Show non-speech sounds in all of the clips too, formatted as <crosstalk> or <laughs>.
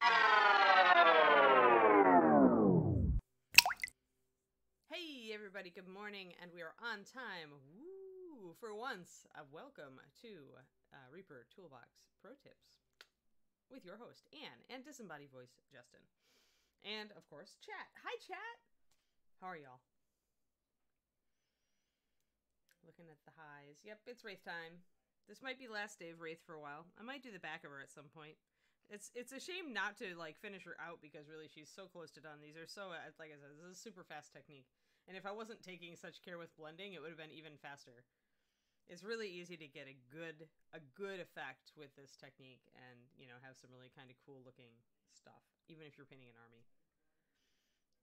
Hey, everybody, good morning, and we are on time. Woo! For once, uh, welcome to uh, Reaper Toolbox Pro Tips with your host, Anne, and disembodied voice, Justin. And, of course, chat. Hi, chat! How are y'all? Looking at the highs. Yep, it's Wraith time. This might be last day of Wraith for a while. I might do the back of her at some point. It's it's a shame not to like finish her out because really she's so close to done. These are so uh, like I said, this is a super fast technique. And if I wasn't taking such care with blending, it would have been even faster. It's really easy to get a good a good effect with this technique and, you know, have some really kind of cool looking stuff even if you're painting an army.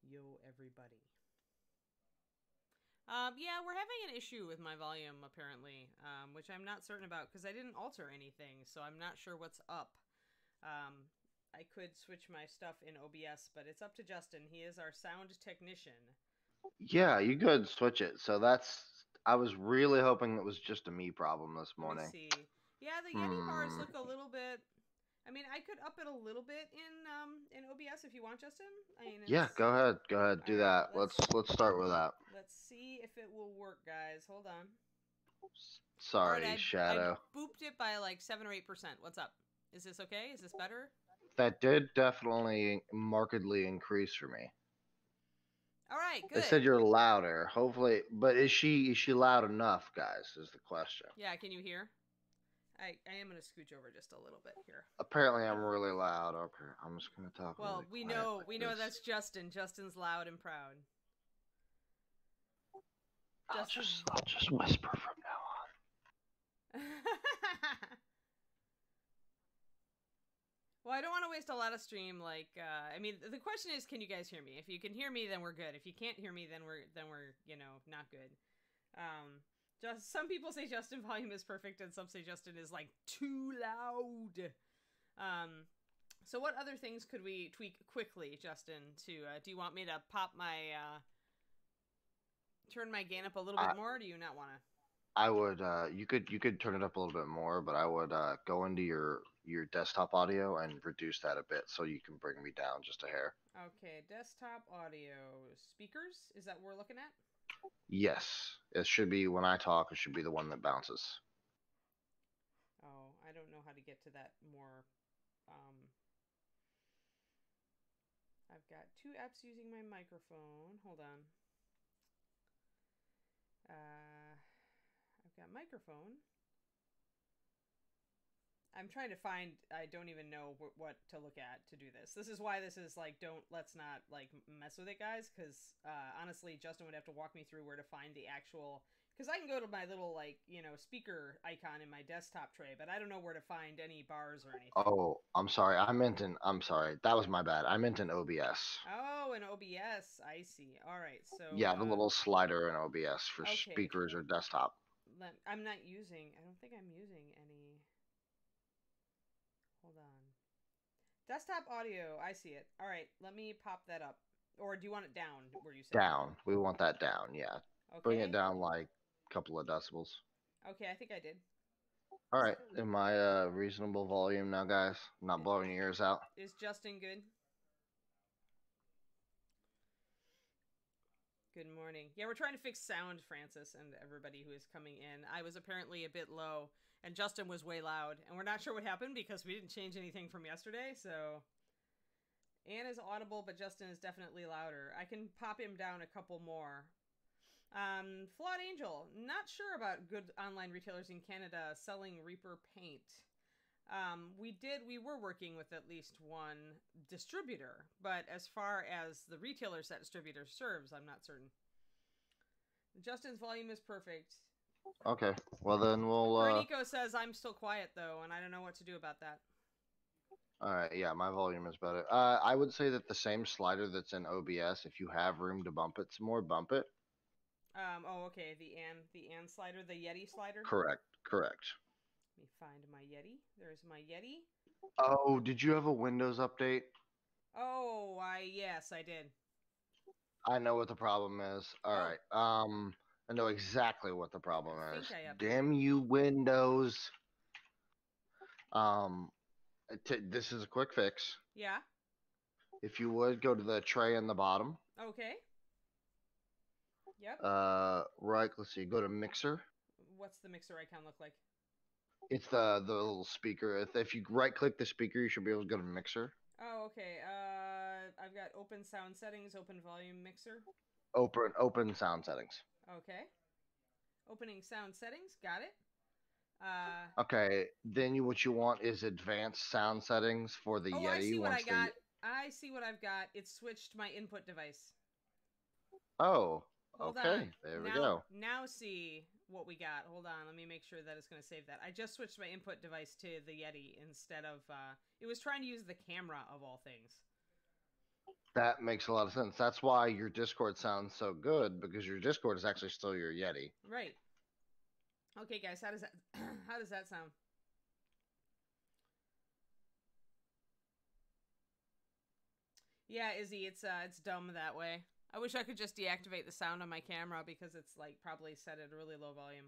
Yo everybody. Um, yeah, we're having an issue with my volume apparently, um, which I'm not certain about because I didn't alter anything, so I'm not sure what's up. Um, I could switch my stuff in OBS, but it's up to Justin. He is our sound technician. Yeah, you could switch it. So that's. I was really hoping it was just a me problem this morning. see. Yeah, the Yeti bars Hmm. look a little bit. I mean, I could up it a little bit in um in OBS if you want, Justin. I mean, Yeah, go ahead. Go ahead. Do Alright, that. Let's let's- let's start with that. Let's see if it will work, guys. Hold on. Sorry, Alright, I- Shadow. I booped it by like seven or eight percent. What's up? Is this okay? Is this better? That did definitely markedly increase for me. All right, good. They said you're louder. Hopefully, but is she is she loud enough, guys? Is the question. Yeah, can you hear? I, I am gonna scooch over just a little bit here. Apparently, I'm really loud. Okay, I'm just gonna talk. Well, really we know like we know that's Justin. Justin's loud and proud. I'll Justin. just I'll just whisper from now on. <laughs> well, I don't want to waste a lot of stream. Like, uh, I mean, the question is, can you guys hear me? If you can hear me, then we're good. If you can't hear me, then we're then we're you know not good. Um, just some people say Justin volume is perfect, and some say Justin is like too loud. Um, so what other things could we tweak quickly, Justin? To uh, do you want me to pop my uh, turn my gain up a little bit I- more? Or do you not want to? I would uh you could you could turn it up a little bit more, but I would uh go into your your desktop audio and reduce that a bit so you can bring me down just a hair. Okay, desktop audio speakers. Is that what we're looking at? Yes. It should be when I talk, it should be the one that bounces. Oh, I don't know how to get to that more. Um, I've got two apps using my microphone. Hold on. Uh, I've got microphone. I'm trying to find. I don't even know wh- what to look at to do this. This is why this is like, don't let's not like mess with it, guys. Because uh, honestly, Justin would have to walk me through where to find the actual because I can go to my little like you know speaker icon in my desktop tray, but I don't know where to find any bars or anything. Oh, I'm sorry. I meant in I'm sorry. That was my bad. I meant in OBS. Oh, an OBS. I see. All right. So yeah, the uh, little slider in OBS for okay. speakers or desktop. Let, I'm not using. I don't think I'm using any. Hold on. Desktop audio. I see it. All right. Let me pop that up. Or do you want it down? Where you said Down. We want that down, yeah. Okay. Bring it down like a couple of decibels. Okay, I think I did. All right. Am I uh reasonable volume now, guys? Not blowing your ears out. Is Justin good? Good morning. Yeah, we're trying to fix sound, Francis, and everybody who is coming in. I was apparently a bit low, and Justin was way loud, and we're not sure what happened because we didn't change anything from yesterday, so. Anne is audible, but Justin is definitely louder. I can pop him down a couple more. Um, Flawed Angel, not sure about good online retailers in Canada selling Reaper paint. Um, we did, we were working with at least one distributor, but as far as the retailers that distributor serves, I'm not certain. Justin's volume is perfect. Okay. Well then we'll uh Veronico says I'm still quiet though, and I don't know what to do about that. all right, yeah, my volume is better. Uh I would say that the same slider that's in OBS, if you have room to bump it some more, bump it. Um, oh, okay, the Anne, the Anne slider, the Yeti slider. Correct. Correct. Let me find my Yeti. There's my Yeti. Oh, did you have a Windows update? Oh, I yes, I did. I know what the problem is. All Oh. right. Um, I know exactly what the problem I is. think I updated. Damn you, Windows. Um, t- this is a quick fix. Yeah. If you would go to the tray in the bottom. Okay. Yep. Uh, right. Let's see. Go to mixer. What's the mixer icon look like? It's the the little speaker. If, if you right click the speaker, you should be able to go to mixer. Oh, okay. Uh, I've got open sound settings, open volume mixer. Open open sound settings. Okay. Opening sound settings. Got it. Uh, Okay. Then you what you want is advanced sound settings for the oh, Yeti. I see what I once the- got. I see what I've got. It switched my input device. Oh. Hold okay. on. There we now, go. Now see what we got. Hold on. Let me make sure that it's going to save that. I just switched my input device to the Yeti instead of. Uh, it was trying to use the camera of all things. That makes a lot of sense. That's why your Discord sounds so good because your Discord is actually still your Yeti. Right. Okay, guys. How does that? <clears throat> how does that sound? Yeah, Izzy, it's uh, it's dumb that way. I wish I could just deactivate the sound on my camera because it's like probably set at a really low volume.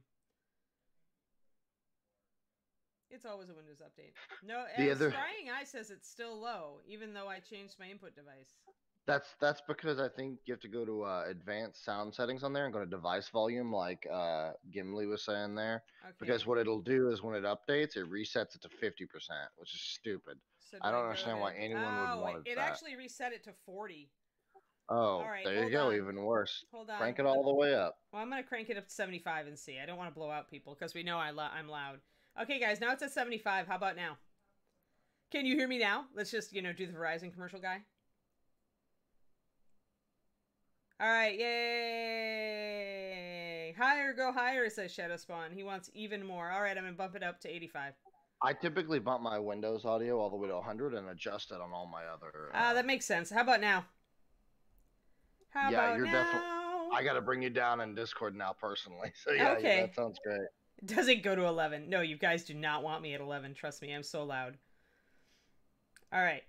It's always a Windows update. No, The other- Scrying Eye says it's still low, even though I changed my input device. That's that's because I think you have to go to uh, advanced sound settings on there and go to device volume, like uh, Gimli was saying there. Okay. Because what it'll do is when it updates, it resets it to fifty percent, which is stupid. So I do don't understand why anyone would Oh, want it, it it that. actually reset it to 40. Oh, All right, there you go, on. even worse. Hold on. Crank it all the way up. Well, I'm gonna crank it up to 75 and see. I don't want to blow out people because we know I lo- I'm loud. Okay, guys, now it's at 75. How about now? Can you hear me now? Let's just you know do the Verizon commercial guy. All right, yay! Higher, go higher, says Shadow Spawn. He wants even more. All right, I'm gonna bump it up to 85. I typically bump my Windows audio all the way to 100 and adjust it on all my other. Ah, that makes sense. How about now? How Yeah, about you're now? defi- I got to bring you down in Discord now personally. <laughs> So yeah, Okay. yeah, that sounds great. Does it go to 11? No, you guys do not want me at 11. Trust me, I'm so loud. All right.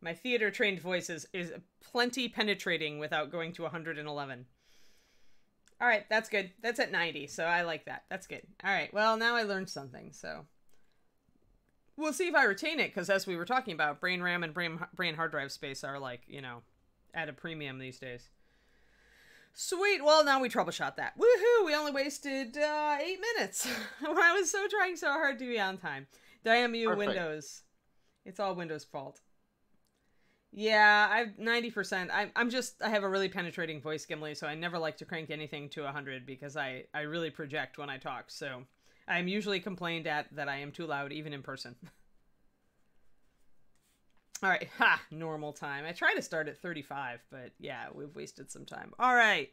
My theater trained voice is, is plenty penetrating without going to 111. All right, that's good. That's at 90, so I like that. That's good. All right, well, now I learned something, so. We'll see if I retain it, because as we were talking about, brain RAM and brain, brain hard drive space are like, you know, at a premium these days. Sweet. Well, now we troubleshot that. Woohoo! We only wasted uh, eight minutes when <laughs> I was so trying so hard to be on time. Diamu Perfect. Windows. It's all Windows' fault. Yeah, I've ninety percent. I'm I'm just I have a really penetrating voice, Gimli, so I never like to crank anything to hundred because I I really project when I talk. So I'm usually complained at that I am too loud, even in person. <laughs> All right, <laughs> ha, normal time. I try to start at 35, but yeah, we've wasted some time. All right,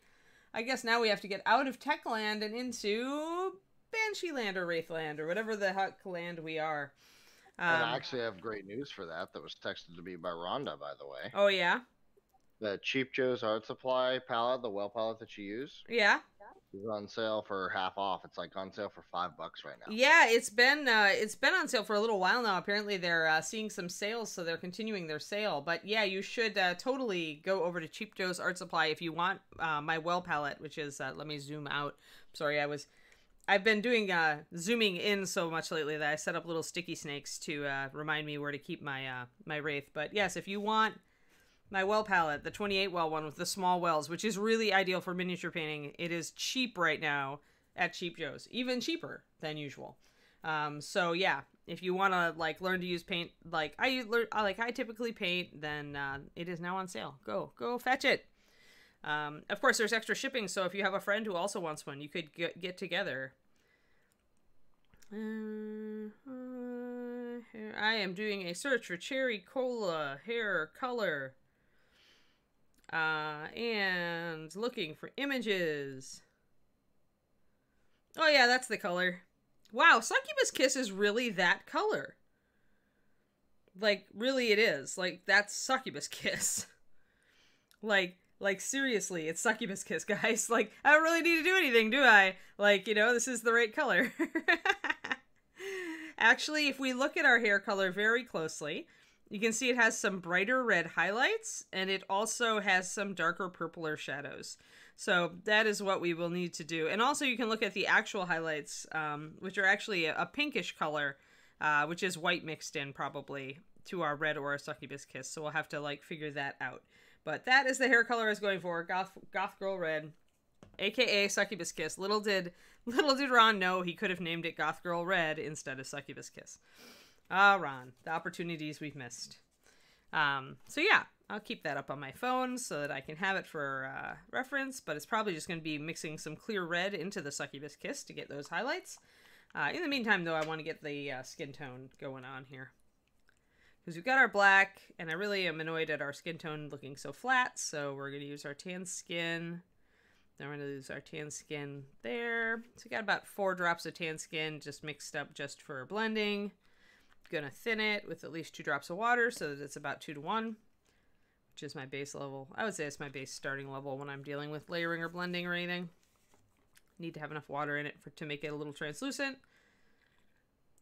I guess now we have to get out of Techland and into Banshee Land or Wraithland or whatever the heck land we are. Um, and I actually have great news for that. That was texted to me by Rhonda, by the way. oh yeah, The Cheap Joe's Art Supply palette, the well palette that you use, yeah, is on sale for half off. It's like on sale for five bucks right now. yeah. It's been uh, it's been on sale for a little while now. Apparently, they're uh, seeing some sales, so they're continuing their sale. But yeah, you should uh, totally go over to Cheap Joe's Art Supply if you want uh, my well palette, which is uh, let me zoom out. Sorry, I was I've been doing uh, zooming in so much lately that I set up little sticky snakes to uh, remind me where to keep my uh, my wraith. But yes, if you want my well palette, the 28 well one with the small wells, which is really ideal for miniature painting, it is cheap right now at Cheap Joe's, even cheaper than usual. Um, so yeah, if you want to like learn to use paint like I learn like I typically paint, then uh, it is now on sale. Go go fetch it. Um, of course, there's extra shipping, so if you have a friend who also wants one, you could get, get together. Uh, uh, I am doing a search for cherry cola hair color. Uh, and looking for images. Oh, yeah, that's the color. Wow, Succubus Kiss is really that color. Like, really, it is. Like, that's Succubus <laughs> Kiss. like, like seriously, it's Succubus Kiss, <laughs> guys. Like, I don't really need to do anything, do I? Like, you know, this is the right color. <laughs> Actually, if we look at our hair color very closely, you can see it has some brighter red highlights and it also has some darker purpler shadows. So that is what we will need to do. And also you can look at the actual highlights, um, which are actually a, a pinkish color. uh, which is white mixed in probably to our red or a succubus kiss. So we'll have to like figure that out. But that is the hair color I was going for. Goth Goth Girl Red, aka Succubus Kiss. Little did little did Ron know he could have named it Goth Girl Red instead of Succubus Kiss. Ah, Ron, the opportunities we've missed. Um, so yeah, I'll keep that up on my phone so that I can have it for uh, reference. But it's probably just going to be mixing some clear red into the Succubus Kiss to get those highlights. Uh, in the meantime, though, I want to get the uh, skin tone going on here because we've got our black, and I really am annoyed at our skin tone looking so flat. So we're going to use our tan skin. Then we're going to use our tan skin there. So we got about four drops of tan skin just mixed up just for blending going to thin it with at least two drops of water so that it's about two to one, which is my base level. I would say it's my base starting level when I'm dealing with layering or blending or anything. Need to have enough water in it for to make it a little translucent.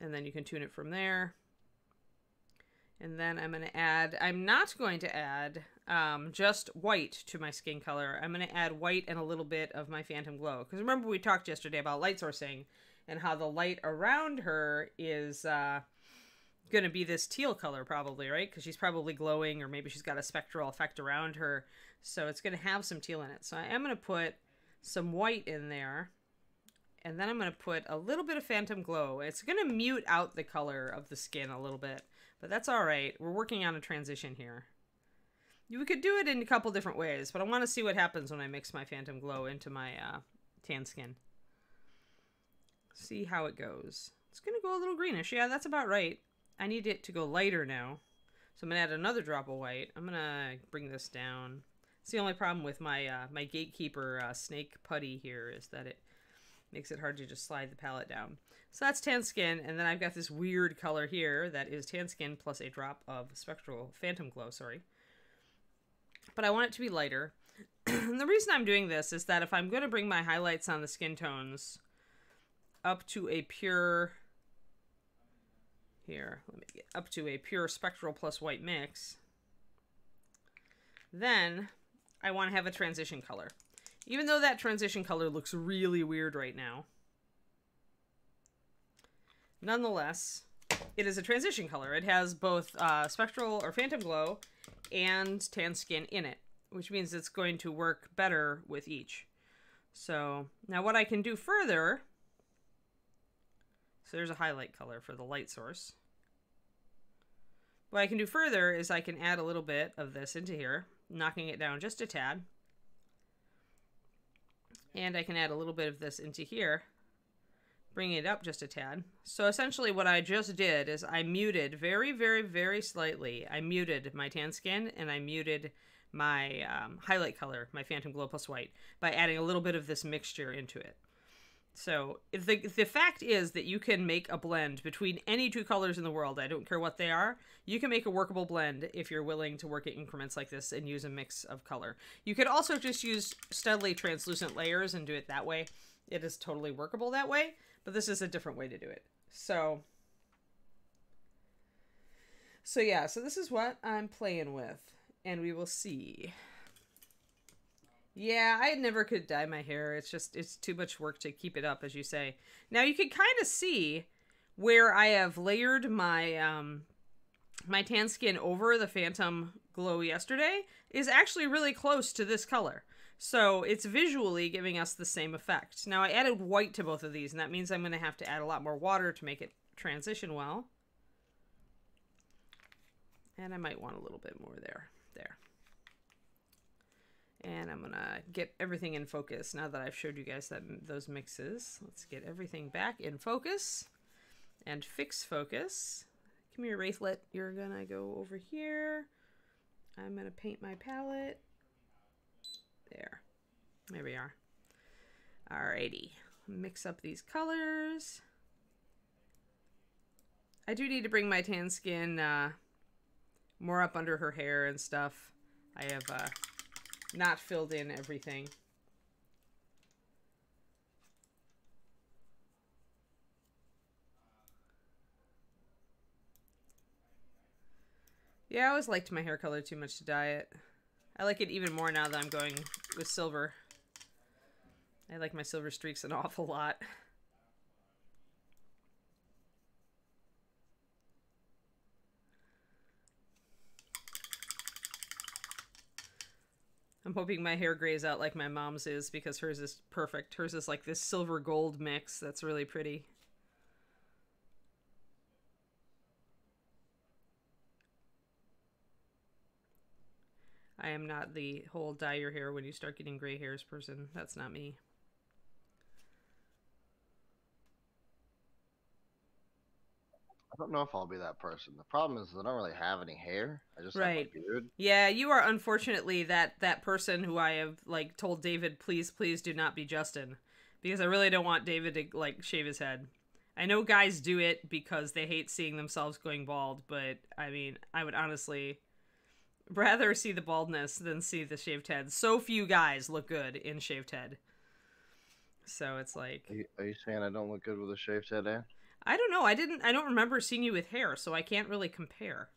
And then you can tune it from there. And then I'm going to add, I'm not going to add um, just white to my skin color. I'm going to add white and a little bit of my Phantom Glow. Because remember we talked yesterday about light sourcing and how the light around her is uh, going to be this teal color probably, right? Because she's probably glowing or maybe she's got a spectral effect around her. So it's going to have some teal in it. So I am going to put some white in there. And then I'm going to put a little bit of Phantom Glow. It's going to mute out the color of the skin a little bit. But that's all right. We're working on a transition here. We could do it in a couple different ways, but I want to see what happens when I mix my Phantom Glow into my uh, tan skin. See how it goes. It's going to go a little greenish. Yeah, that's about right. I need it to go lighter now. So I'm going to add another drop of white. I'm going to bring this down. It's the only problem with my uh, my gatekeeper uh, snake putty here is that it makes it hard to just slide the palette down. So that's tan skin, and then I've got this weird color here that is tan skin plus a drop of spectral phantom glow, sorry. But I want it to be lighter. And <clears throat> the reason I'm doing this is that if I'm going to bring my highlights on the skin tones up to a pure here, let me get up to a pure spectral plus white mix. Then I want to have a transition color. Even though that transition color looks really weird right now, nonetheless, it is a transition color. It has both uh, spectral or phantom glow and tan skin in it, which means it's going to work better with each. So now what I can do further, so there's a highlight color for the light source. What I can do further is I can add a little bit of this into here, knocking it down just a tad. And I can add a little bit of this into here, bringing it up just a tad. So essentially what I just did is I muted very, very, very slightly. I muted my tan skin and I muted my um, highlight color, my Phantom Glow Plus White, by adding a little bit of this mixture into it. So the the fact is that you can make a blend between any two colors in the world. I don't care what they are. You can make a workable blend if you're willing to work at increments like this and use a mix of color. You could also just use steadily translucent layers and do it that way. It is totally workable that way, but this is a different way to do it. So So yeah, so this is what I'm playing with and we will see. Yeah, I never could dye my hair. It's just it's too much work to keep it up, as you say. Now you can kind of see where I have layered my um my tan skin over the Phantom Glow yesterday is actually really close to this color. So it's visually giving us the same effect. Now I added white to both of these, and that means I'm going to have to add a lot more water to make it transition well. And I might want a little bit more there. There. And I'm gonna get everything in focus now that I've showed you guys that those mixes. Let's get everything back in focus and fix focus. Come here, Wraithlet. You're gonna go over here. I'm gonna paint my palette. There. There we are. Alrighty. Mix up these colors. I do need to bring my tan skin uh, more up under her hair and stuff. I have uh, not filled in everything. Yeah, I always liked my hair color too much to dye it. I like it even more now that I'm going with silver. I like my silver streaks an <laughs> awful lot. I'm hoping my hair grays out like my mom's is because hers is perfect. Hers is like this silver gold mix that's really pretty. I am not the whole dye your hair when you start getting gray hairs person. That's not me. Don't know if I'll be that person. The problem is I don't really have any hair. I just Right. have a beard. Yeah, you are unfortunately that that person who I have like told David, please, please do not be Justin, because I really don't want David to like shave his head. I know guys do it because they hate seeing themselves going bald, but I mean, I would honestly rather see the baldness than see the shaved head. So few guys look good in shaved head. So it's like Are you, are you saying I don't look good with a shaved head, Anne? I don't know. I didn't. I don't remember seeing you with hair, so I can't really compare.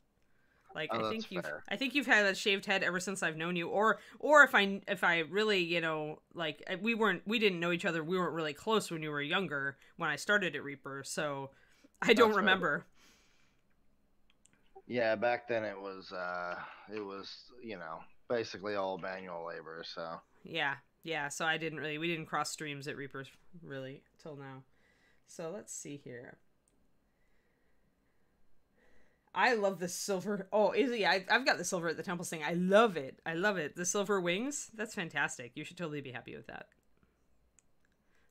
Like Oh, I think you've. fair. I think you've had a shaved head ever since I've known you, or or if I if I really you know like uh, we weren't we didn't know each other. We weren't really close when you were younger when I started at Reaper, so I don't That's fair. remember. Yeah, back then it was uh it was, you know, basically all manual labor, so Yeah, yeah. So I didn't really we didn't cross streams at Reapers really till now. So let's see here. I love the silver. Oh, Izzy, I, I've got the silver at the temple thing. I love it. I love it. The silver wings. That's fantastic. You should totally be happy with that.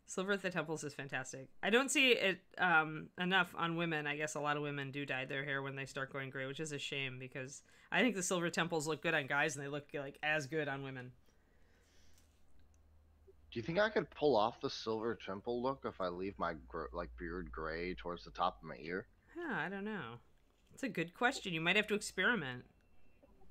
Silver at the temples is fantastic. I don't see it um, enough on women. I guess a lot of women do dye their hair when they start going gray, which is a shame because I think the silver temples look good on guys and they look like as good on women. Do you think I could pull off the silver temple look if I leave my gr- like beard gray towards the top of my ear? Yeah, I don't know. It's a good question. You might have to experiment.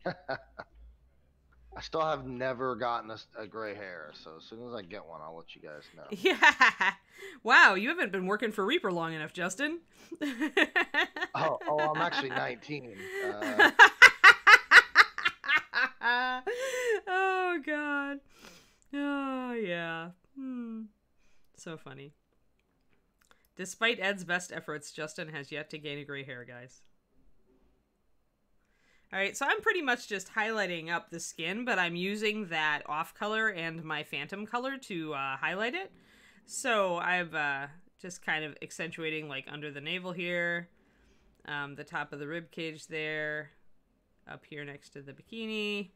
<laughs> I still have never gotten a gray hair, so as soon as I get one, I'll let you guys know. <laughs> Yeah. Wow, you haven't been working for Reaper long enough, Justin. <laughs> Oh, oh, I'm actually 19. Uh, oh god. Oh yeah. Hmm. So funny. Despite Ed's best efforts, Justin has yet to gain a gray hair, guys. All right, so I'm pretty much just highlighting up the skin, but I'm using that off color and my phantom color to uh, highlight it. So I've uh, just kind of accentuating like under the navel here, um, the top of the rib cage there, up here next to the bikini.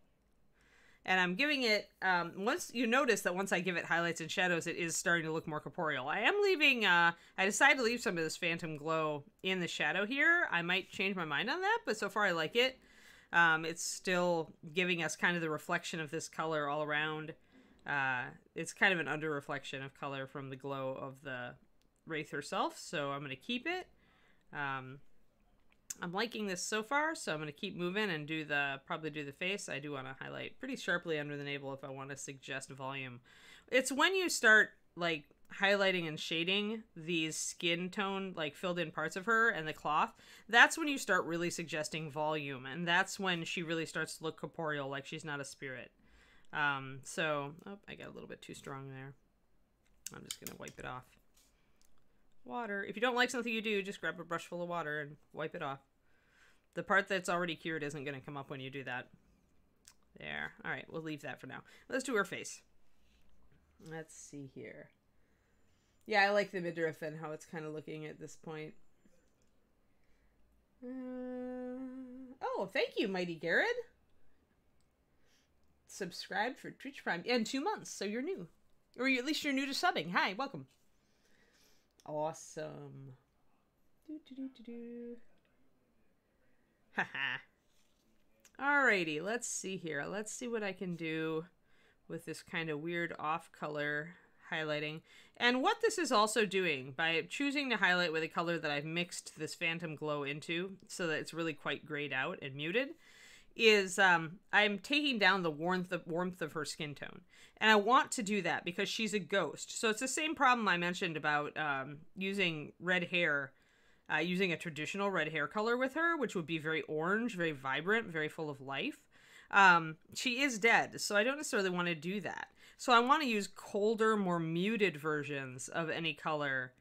And I'm giving it, um, once you notice that once I give it highlights and shadows, it is starting to look more corporeal. I am leaving, uh, I decided to leave some of this phantom glow in the shadow here. I might change my mind on that, but so far I like it. Um, it's still giving us kind of the reflection of this color all around. Uh, it's kind of an under reflection of color from the glow of the Wraith herself, so I'm going to keep it. Um, I'm liking this so far, so I'm going to keep moving and do the probably do the face. I do want to highlight pretty sharply under the navel if I want to suggest volume. It's when you start like highlighting and shading these skin tone like filled in parts of her and the cloth that's when you start really suggesting volume and that's when she really starts to look corporeal like she's not a spirit um so oh, i got a little bit too strong there i'm just gonna wipe it off water. If you don't like something you do just grab a brush full of water and wipe it off. The part that's already cured isn't gonna come up when you do that. There. All right we'll leave that for now. Let's do her face. Let's see here. Yeah, I like the midriff and how it's kind of looking at this point. Uh, oh, thank you, Mighty Garrett. Subscribed for Twitch Prime. In two months, so you're new, or at least you're new to subbing. Hi, welcome. Awesome. Do do do do do. <laughs> Haha. Alrighty, let's see here. Let's see what I can do with this kind of weird off color highlighting. And what this is also doing by choosing to highlight with a color that I've mixed this phantom glow into so that it's really quite grayed out and muted is um, I'm taking down the warmth of, warmth of her skin tone. And I want to do that because she's a ghost. So it's the same problem I mentioned about um, using red hair, uh, using a traditional red hair color with her, which would be very orange, very vibrant, very full of life. Um, she is dead, so I don't necessarily want to do that. So I want to use colder, more muted versions of any color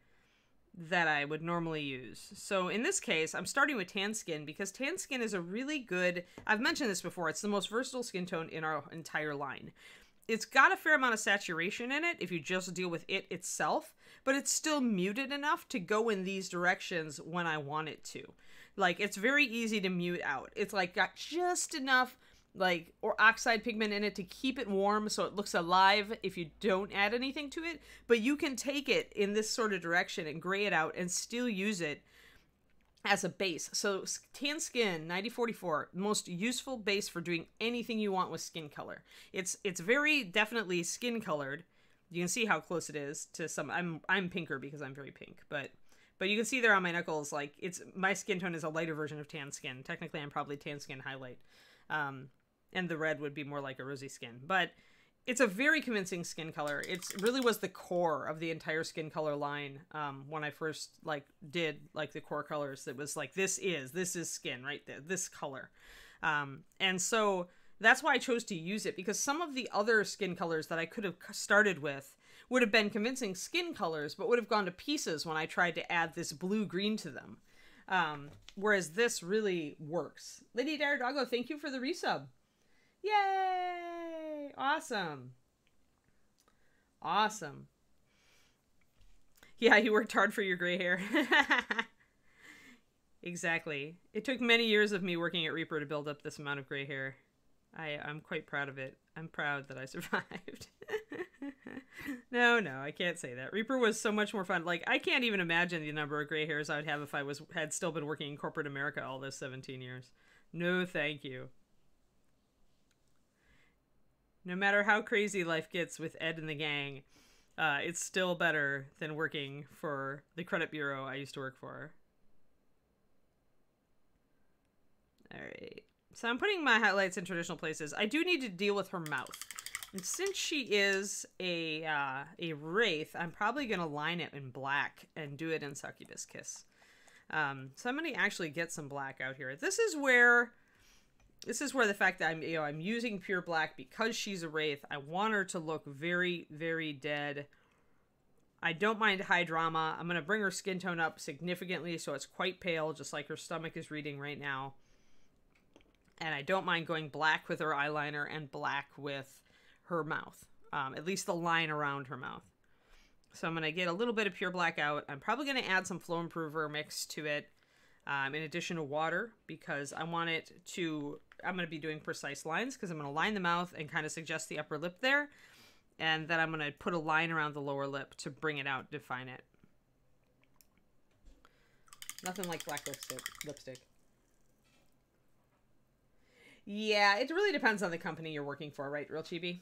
that I would normally use. So in this case, I'm starting with tan skin because tan skin is a really good, I've mentioned this before, it's the most versatile skin tone in our entire line. It's got a fair amount of saturation in it if you just deal with it itself, but it's still muted enough to go in these directions when I want it to. Like it's very easy to mute out. It's like got just enough like or oxide pigment in it to keep it warm so it looks alive if you don't add anything to it. But you can take it in this sort of direction and gray it out and still use it as a base. So tan skin 9044 most useful base for doing anything you want with skin color. It's it's very definitely skin colored. You can see how close it is to some i'm i'm pinker because i'm very pink but but you can see there on my knuckles like it's my skin tone is a lighter version of tan skin. Technically i'm probably tan skin highlight. Um and the red would be more like a rosy skin. But it's a very convincing skin color. It's really was the core of the entire skin color line um, when I first like did like the core colors. That was like this is this is skin right there, this color, um, and so that's why I chose to use it because some of the other skin colors that I could have started with would have been convincing skin colors, but would have gone to pieces when I tried to add this blue green to them. Um, whereas this really works. Lady Dare Doggo, thank you for the resub. Yay! Awesome. Awesome. Yeah, you worked hard for your gray hair. <laughs> exactly. It took many years of me working at Reaper to build up this amount of gray hair. I, I'm quite proud of it. I'm proud that I <laughs> survived. <laughs> no, no, I can't say that. Reaper was so much more fun. Like I can't even imagine the number of gray hairs I would have if I was had still been working in corporate America all those 17 years. No, thank you. No matter how crazy life gets with Ed and the gang, uh, it's still better than working for the credit bureau I used to work for. All right. So I'm putting my highlights in traditional places. I do need to deal with her mouth. And since she is a uh, a wraith, I'm probably going to line it in black and do it in Succubus Kiss. Um, so I'm going to actually get some black out here. This is where this is where the fact that I'm you know I'm using pure black because she's a wraith. I want her to look very very dead. I don't mind high drama. I'm going to bring her skin tone up significantly so it's quite pale just like her stomach is reading right now. And I don't mind going black with her eyeliner and black with her mouth. Um, at least the line around her mouth. So I'm going to get a little bit of pure black out. I'm probably going to add some flow improver mix to it um, in addition to water because I want it to, I'm going to be doing precise lines because I'm going to line the mouth and kind of suggest the upper lip there. And then I'm going to put a line around the lower lip to bring it out, define it. Nothing like black lipstick. lipstick. Yeah, it really depends on the company you're working for, right, Real Chibi?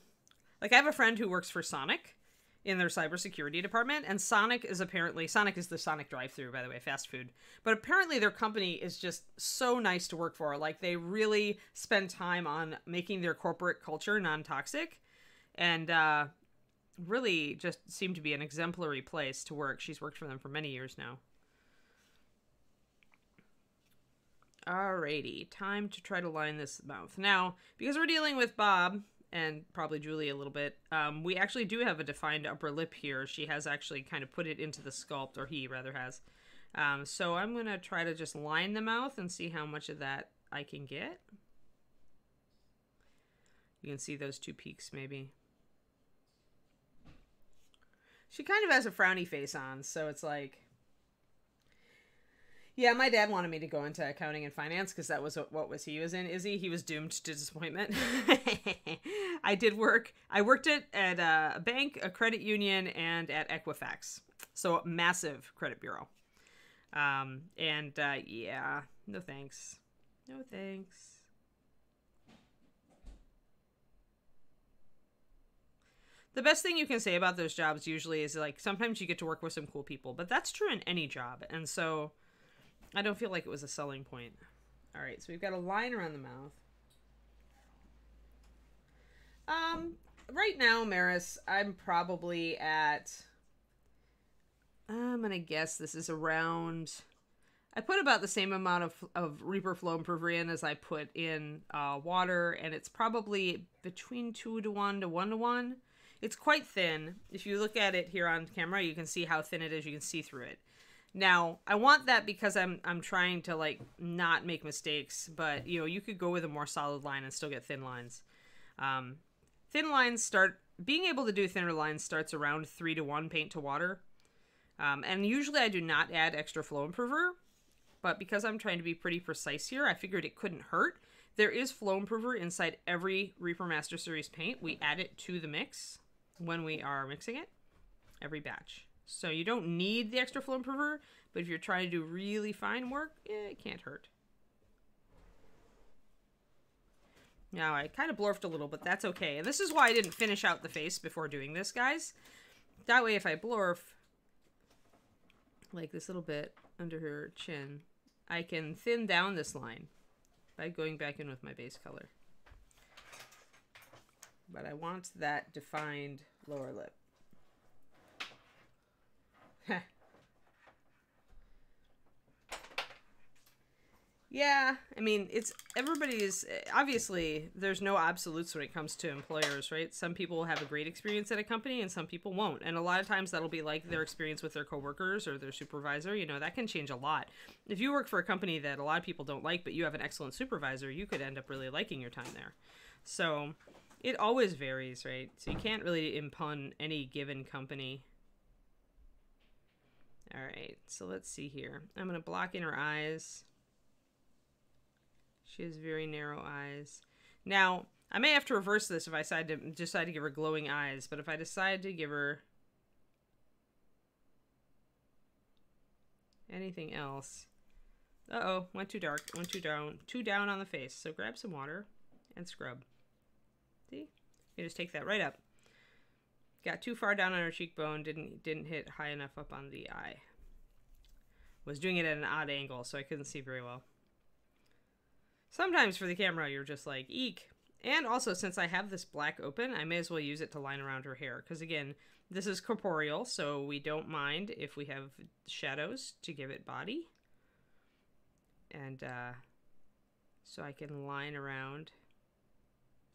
Like, I have a friend who works for Sonic, in their cybersecurity department. And Sonic is apparently Sonic is the Sonic drive-through, by the way, fast food. But apparently their company is just so nice to work for. Like they really spend time on making their corporate culture non-toxic, and uh, really just seem to be an exemplary place to work. She's worked for them for many years now. Alrighty, time to try to line this mouth. Now, because we're dealing with Bob, and probably Julie a little bit. Um, we actually do have a defined upper lip here. She has actually kind of put it into the sculpt, or he rather has. Um, so I'm going to try to just line the mouth and see how much of that I can get. You can see those two peaks maybe. She kind of has a frowny face on, so it's like yeah, my dad wanted me to go into accounting and finance because that was what, was he was in. Izzy, he He was doomed to disappointment. <laughs> I did work. I worked at at a bank, a credit union, and at Equifax. So massive credit bureau. Um, and uh, yeah, no thanks. No thanks. The best thing you can say about those jobs usually is like sometimes you get to work with some cool people, but that's true in any job. And so I don't feel like it was a selling point. All right, so we've got a line around the mouth. Um, right now, Maris, I'm probably at. I'm gonna guess this is around. I put about the same amount of, of Reaper Flow and in as I put in uh, water, and it's probably between 2 to 1 to 1 to 1. It's quite thin. If you look at it here on camera, you can see how thin it is. You can see through it. Now, I want that because I'm I'm trying to like not make mistakes, but you know, you could go with a more solid line and still get thin lines. Um, thin lines start being able to do thinner lines starts around three to one paint to water, um, and usually I do not add extra flow improver, but because I'm trying to be pretty precise here, I figured it couldn't hurt. There is flow improver inside every Reaper Master Series paint. We add it to the mix when we are mixing it every batch. So you don't need the extra flow improver, but if you're trying to do really fine work, it can't hurt. Now, I kind of blurfed a little, but that's okay. And this is why I didn't finish out the face before doing this, guys. That way, if I blurf, like this little bit under her chin, I can thin down this line by going back in with my base color. But I want that defined lower lip. Yeah, I mean, it's everybody's obviously there's no absolutes when it comes to employers, right? Some people have a great experience at a company and some people won't. And a lot of times that'll be like their experience with their coworkers or their supervisor, you know, that can change a lot. If you work for a company that a lot of people don't like but you have an excellent supervisor, you could end up really liking your time there. So, it always varies, right? So you can't really impugn any given company all right, so let's see here. I'm going to block in her eyes. She has very narrow eyes. Now, I may have to reverse this if I decide to decide to give her glowing eyes, but if I decide to give her anything else. Uh-oh, went too dark, went too down, too down on the face. So grab some water and scrub. See? You just take that right up. Got too far down on her cheekbone, didn't didn't hit high enough up on the eye. Was doing it at an odd angle, so I couldn't see very well. Sometimes for the camera, you're just like, eek. And also, since I have this black open, I may as well use it to line around her hair. Because again, this is corporeal, so we don't mind if we have shadows to give it body. And uh, so I can line around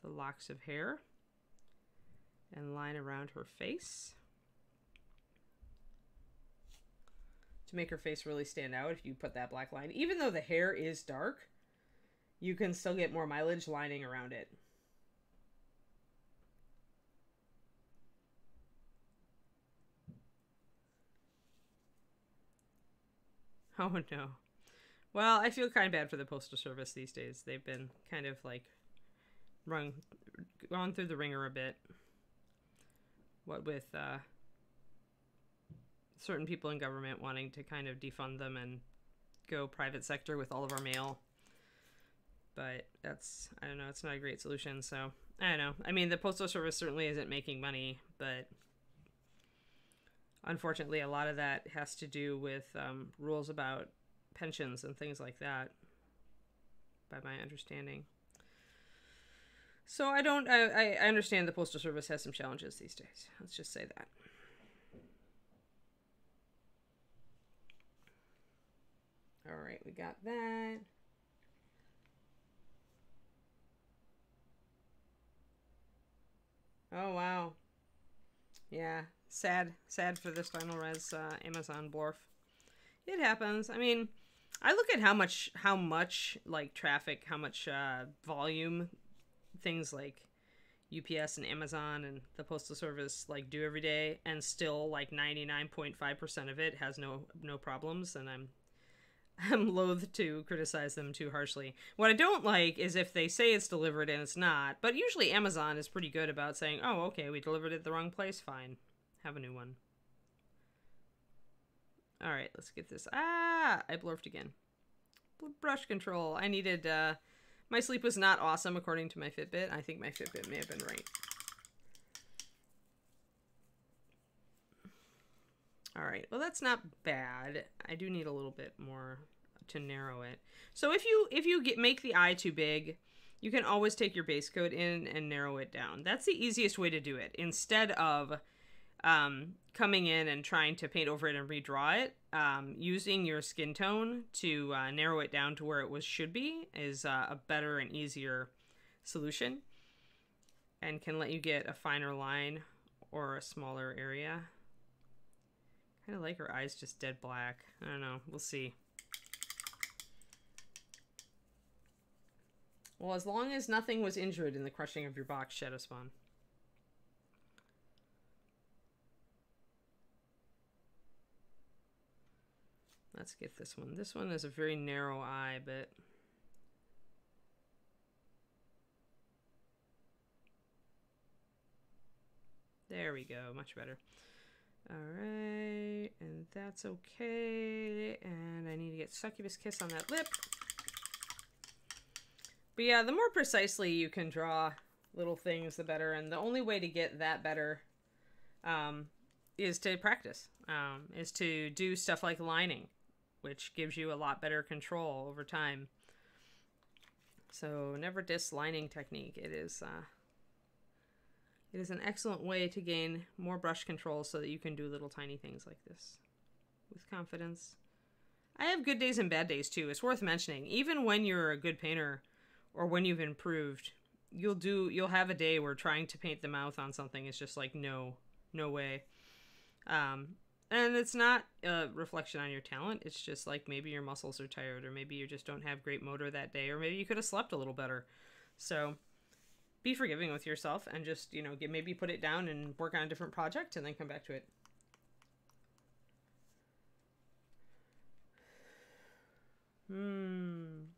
the locks of hair and line around her face. To make her face really stand out if you put that black line. Even though the hair is dark, you can still get more mileage lining around it. <laughs> Oh no. Well, I feel kind of bad for the postal service these days. They've been kind of like run gone through the ringer a bit what with uh, certain people in government wanting to kind of defund them and go private sector with all of our mail. But that's, I don't know, it's not a great solution. So I don't know. I mean, the Postal Service certainly isn't making money, but unfortunately, a lot of that has to do with um, rules about pensions and things like that, by my understanding. So I don't. I, I understand the postal service has some challenges these days. Let's just say that. All right, we got that. Oh wow. Yeah, sad, sad for this final res uh, Amazon Blorf. It happens. I mean, I look at how much, how much like traffic, how much uh, volume things like UPS and Amazon and the postal service like do every day and still like 99.5% of it has no no problems and I'm <laughs> I'm loath to criticize them too harshly. What I don't like is if they say it's delivered and it's not. But usually Amazon is pretty good about saying, "Oh, okay, we delivered it the wrong place. Fine. Have a new one." All right, let's get this. Ah, I blurfed again. Brush control. I needed uh my sleep was not awesome according to my Fitbit. I think my Fitbit may have been right. All right, well that's not bad. I do need a little bit more to narrow it. So if you if you get make the eye too big, you can always take your base coat in and narrow it down. That's the easiest way to do it. Instead of um, coming in and trying to paint over it and redraw it, um, using your skin tone to uh, narrow it down to where it was should be is uh, a better and easier solution, and can let you get a finer line or a smaller area. kind of like her eyes just dead black. I don't know. We'll see. Well, as long as nothing was injured in the crushing of your box, Shadow Spawn. Let's get this one. This one is a very narrow eye, but... There we go, much better. Alright, and that's okay. And I need to get Succubus Kiss on that lip. But yeah, the more precisely you can draw little things, the better. And the only way to get that better um, is to practice, um, is to do stuff like lining, which gives you a lot better control over time. So never diss lining technique. It is uh, it is an excellent way to gain more brush control so that you can do little tiny things like this with confidence. I have good days and bad days too. It's worth mentioning. Even when you're a good painter or when you've improved, you'll do you'll have a day where trying to paint the mouth on something is just like no, no way. Um, and it's not a reflection on your talent. It's just like maybe your muscles are tired or maybe you just don't have great motor that day or maybe you could have slept a little better. So, be forgiving with yourself and just, you know, get maybe put it down and work on a different project and then come back to it. Hmm.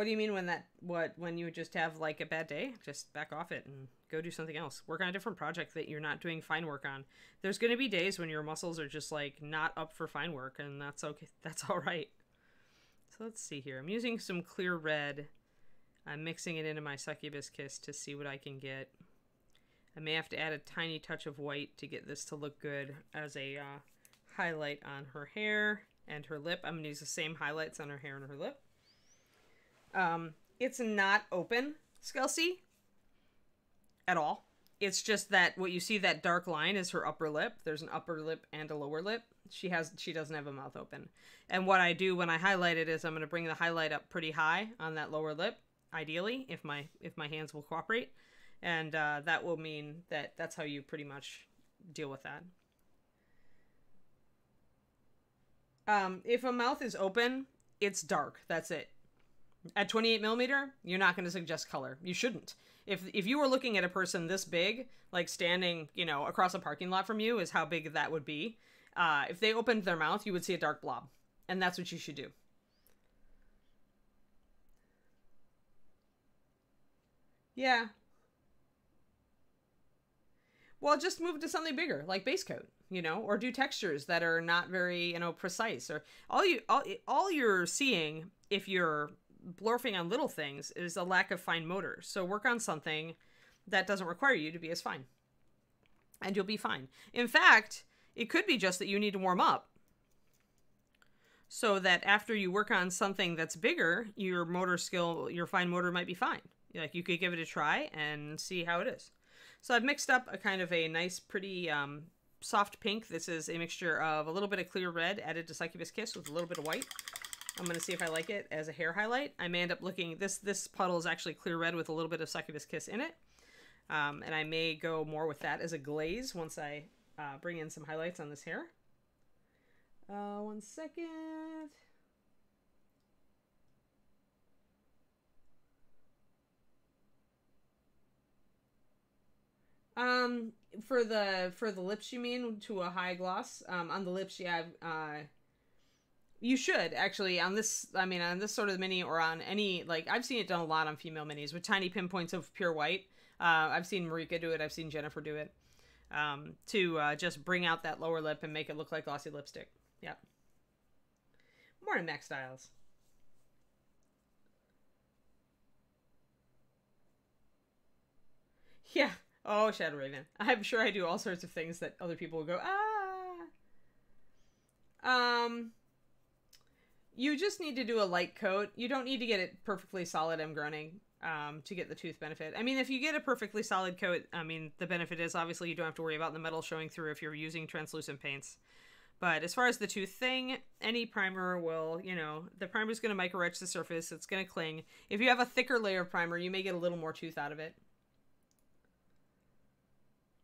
What do you mean when that what when you just have like a bad day? Just back off it and go do something else. Work on a different project that you're not doing fine work on. There's going to be days when your muscles are just like not up for fine work and that's okay. <laughs> That's all right. So let's see here. I'm using some clear red. I'm mixing it into my succubus kiss to see what I can get. I may have to add a tiny touch of white to get this to look good as a uh, highlight on her hair and her lip. I'm going to use the same highlights on her hair and her lip. Um, it's not open, Skelsey, at all. It's just that what you see that dark line is her upper lip. There's an upper lip and a lower lip. She has she doesn't have a mouth open. And what I do when I highlight it is I'm going to bring the highlight up pretty high on that lower lip, ideally, if my if my hands will cooperate, and uh, that will mean that that's how you pretty much deal with that. Um, if a mouth is open, it's dark. That's it. At 28 millimeter, you're not going to suggest color. You shouldn't. If if you were looking at a person this big, like standing, you know, across a parking lot from you, is how big that would be. Uh, if they opened their mouth, you would see a dark blob, and that's what you should do. Yeah. Well, just move to something bigger, like base coat, you know, or do textures that are not very, you know, precise. Or all you all all you're seeing if you're blorfing on little things is a lack of fine motor. So work on something that doesn't require you to be as fine. And you'll be fine. In fact, it could be just that you need to warm up. So that after you work on something that's bigger, your motor skill, your fine motor might be fine. Like you could give it a try and see how it is. So I've mixed up a kind of a nice, pretty um, soft pink. This is a mixture of a little bit of clear red added to Succubus Kiss with a little bit of white. I'm to see if I like it as a hair highlight. I may end up looking, this this puddle is actually clear red with a little bit of Succubus Kiss in it. Um, and I may go more with that as a glaze once I uh, bring in some highlights on this hair. Uh, one second. Um, for the for the lips, you mean to a high gloss? Um, on the lips, yeah, uh, you should actually on this. I mean, on this sort of mini or on any like I've seen it done a lot on female minis with tiny pinpoints of pure white. Uh, I've seen Marika do it. I've seen Jennifer do it. Um, to uh, just bring out that lower lip and make it look like glossy lipstick. Yep. More in Max Styles. <laughs> Yeah. Oh, Shadow Raven. I'm sure I do all sorts of things that other people will go, ah. Um, you just need to do a light coat. You don't need to get it perfectly solid and groaning um, to get the tooth benefit. I mean, if you get a perfectly solid coat, I mean, the benefit is obviously you don't have to worry about the metal showing through if you're using translucent paints. But as far as the tooth thing, any primer will, you know, the primer is going to micro etch the surface. It's going to cling. If you have a thicker layer of primer, you may get a little more tooth out of it.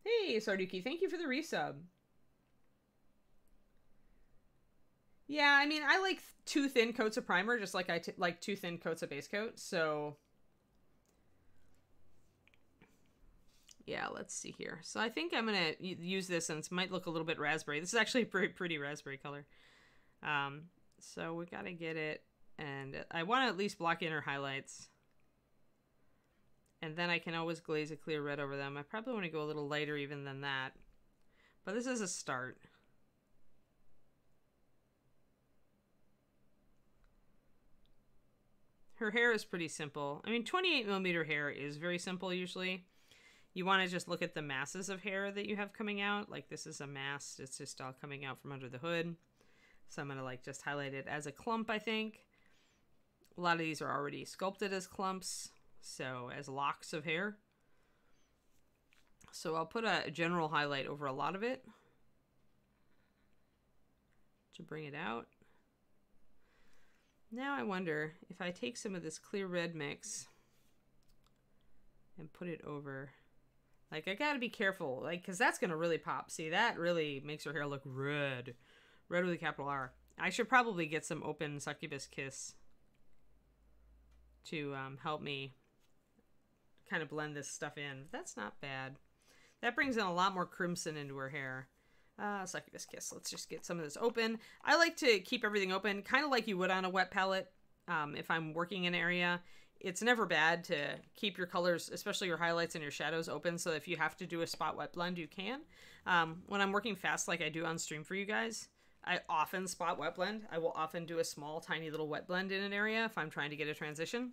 Hey, Sarduki, thank you for the resub. Yeah, I mean, I like two thin coats of primer, just like I t- like two thin coats of base coat. So, yeah, let's see here. So I think I'm gonna use this, and it might look a little bit raspberry. This is actually a pretty pretty raspberry color. Um, so we gotta get it, and I want to at least block in her highlights, and then I can always glaze a clear red over them. I probably want to go a little lighter even than that, but this is a start. Her hair is pretty simple. I mean, 28 millimeter hair is very simple usually. You want to just look at the masses of hair that you have coming out. Like this is a mass, it's just all coming out from under the hood. So I'm going to like just highlight it as a clump, I think. A lot of these are already sculpted as clumps, so as locks of hair. So I'll put a general highlight over a lot of it to bring it out. Now I wonder if I take some of this clear red mix and put it over. Like, I gotta be careful, like, because that's gonna really pop. See, that really makes her hair look red. Red with a capital R. I should probably get some open succubus kiss to um, help me kind of blend this stuff in. That's not bad. That brings in a lot more crimson into her hair. Uh, succubus kiss. Let's just get some of this open. I like to keep everything open, kind of like you would on a wet palette. Um, if I'm working an area, it's never bad to keep your colors, especially your highlights and your shadows, open. So if you have to do a spot wet blend, you can. Um, when I'm working fast, like I do on stream for you guys, I often spot wet blend. I will often do a small, tiny little wet blend in an area if I'm trying to get a transition.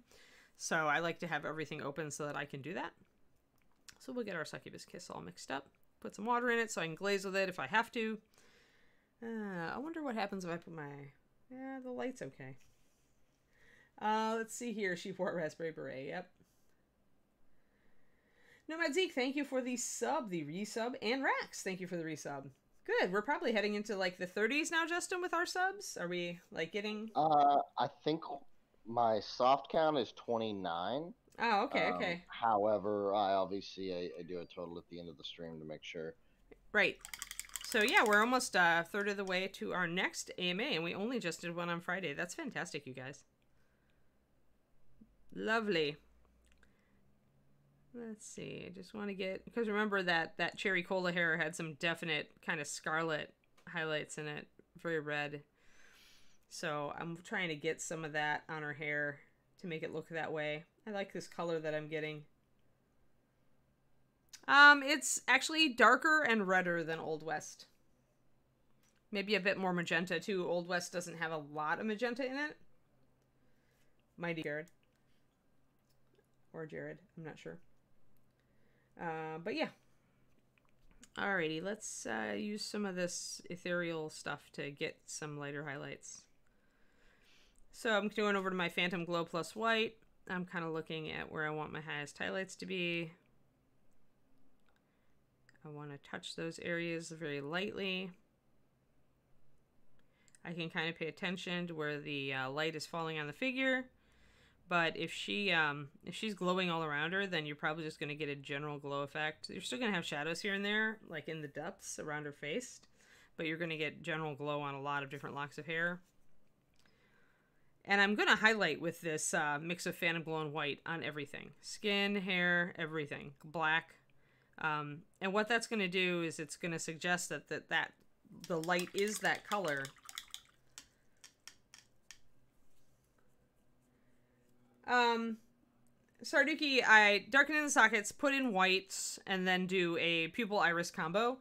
So I like to have everything open so that I can do that. So we'll get our succubus kiss all mixed up. Put some water in it so I can glaze with it if I have to. Uh, I wonder what happens if I put my... Yeah, the light's okay. Uh, let's see here. She wore raspberry beret. Yep. Nomad Zeke, thank you for the sub, the resub, and Rax, thank you for the resub. Good. We're probably heading into like the 30s now, Justin, with our subs. Are we like getting? Uh, I think my soft count is 29. Oh, okay, um, okay. However, I obviously I, I, do a total at the end of the stream to make sure. Right. So yeah, we're almost a uh, third of the way to our next AMA, and we only just did one on Friday. That's fantastic, you guys. Lovely. Let's see. I just want to get because remember that that cherry cola hair had some definite kind of scarlet highlights in it, very red. So I'm trying to get some of that on her hair to make it look that way. I like this color that I'm getting. Um, it's actually darker and redder than Old West. Maybe a bit more magenta too. Old West doesn't have a lot of magenta in it. Mighty Jared. Or Jared, I'm not sure. Uh, but yeah. Alrighty, let's uh, use some of this ethereal stuff to get some lighter highlights. So I'm going over to my Phantom Glow Plus White. I'm kind of looking at where I want my highest highlights to be. I want to touch those areas very lightly. I can kind of pay attention to where the uh, light is falling on the figure. But if she um, if she's glowing all around her, then you're probably just going to get a general glow effect. You're still going to have shadows here and there, like in the depths around her face. But you're going to get general glow on a lot of different locks of hair. And I'm going to highlight with this uh, mix of Phantom Glow and White on everything. Skin, hair, everything. Black. Um, and what that's going to do is it's going to suggest that, that, that the light is that color. Um, Sarduki, I darken in the sockets, put in whites, and then do a pupil iris combo.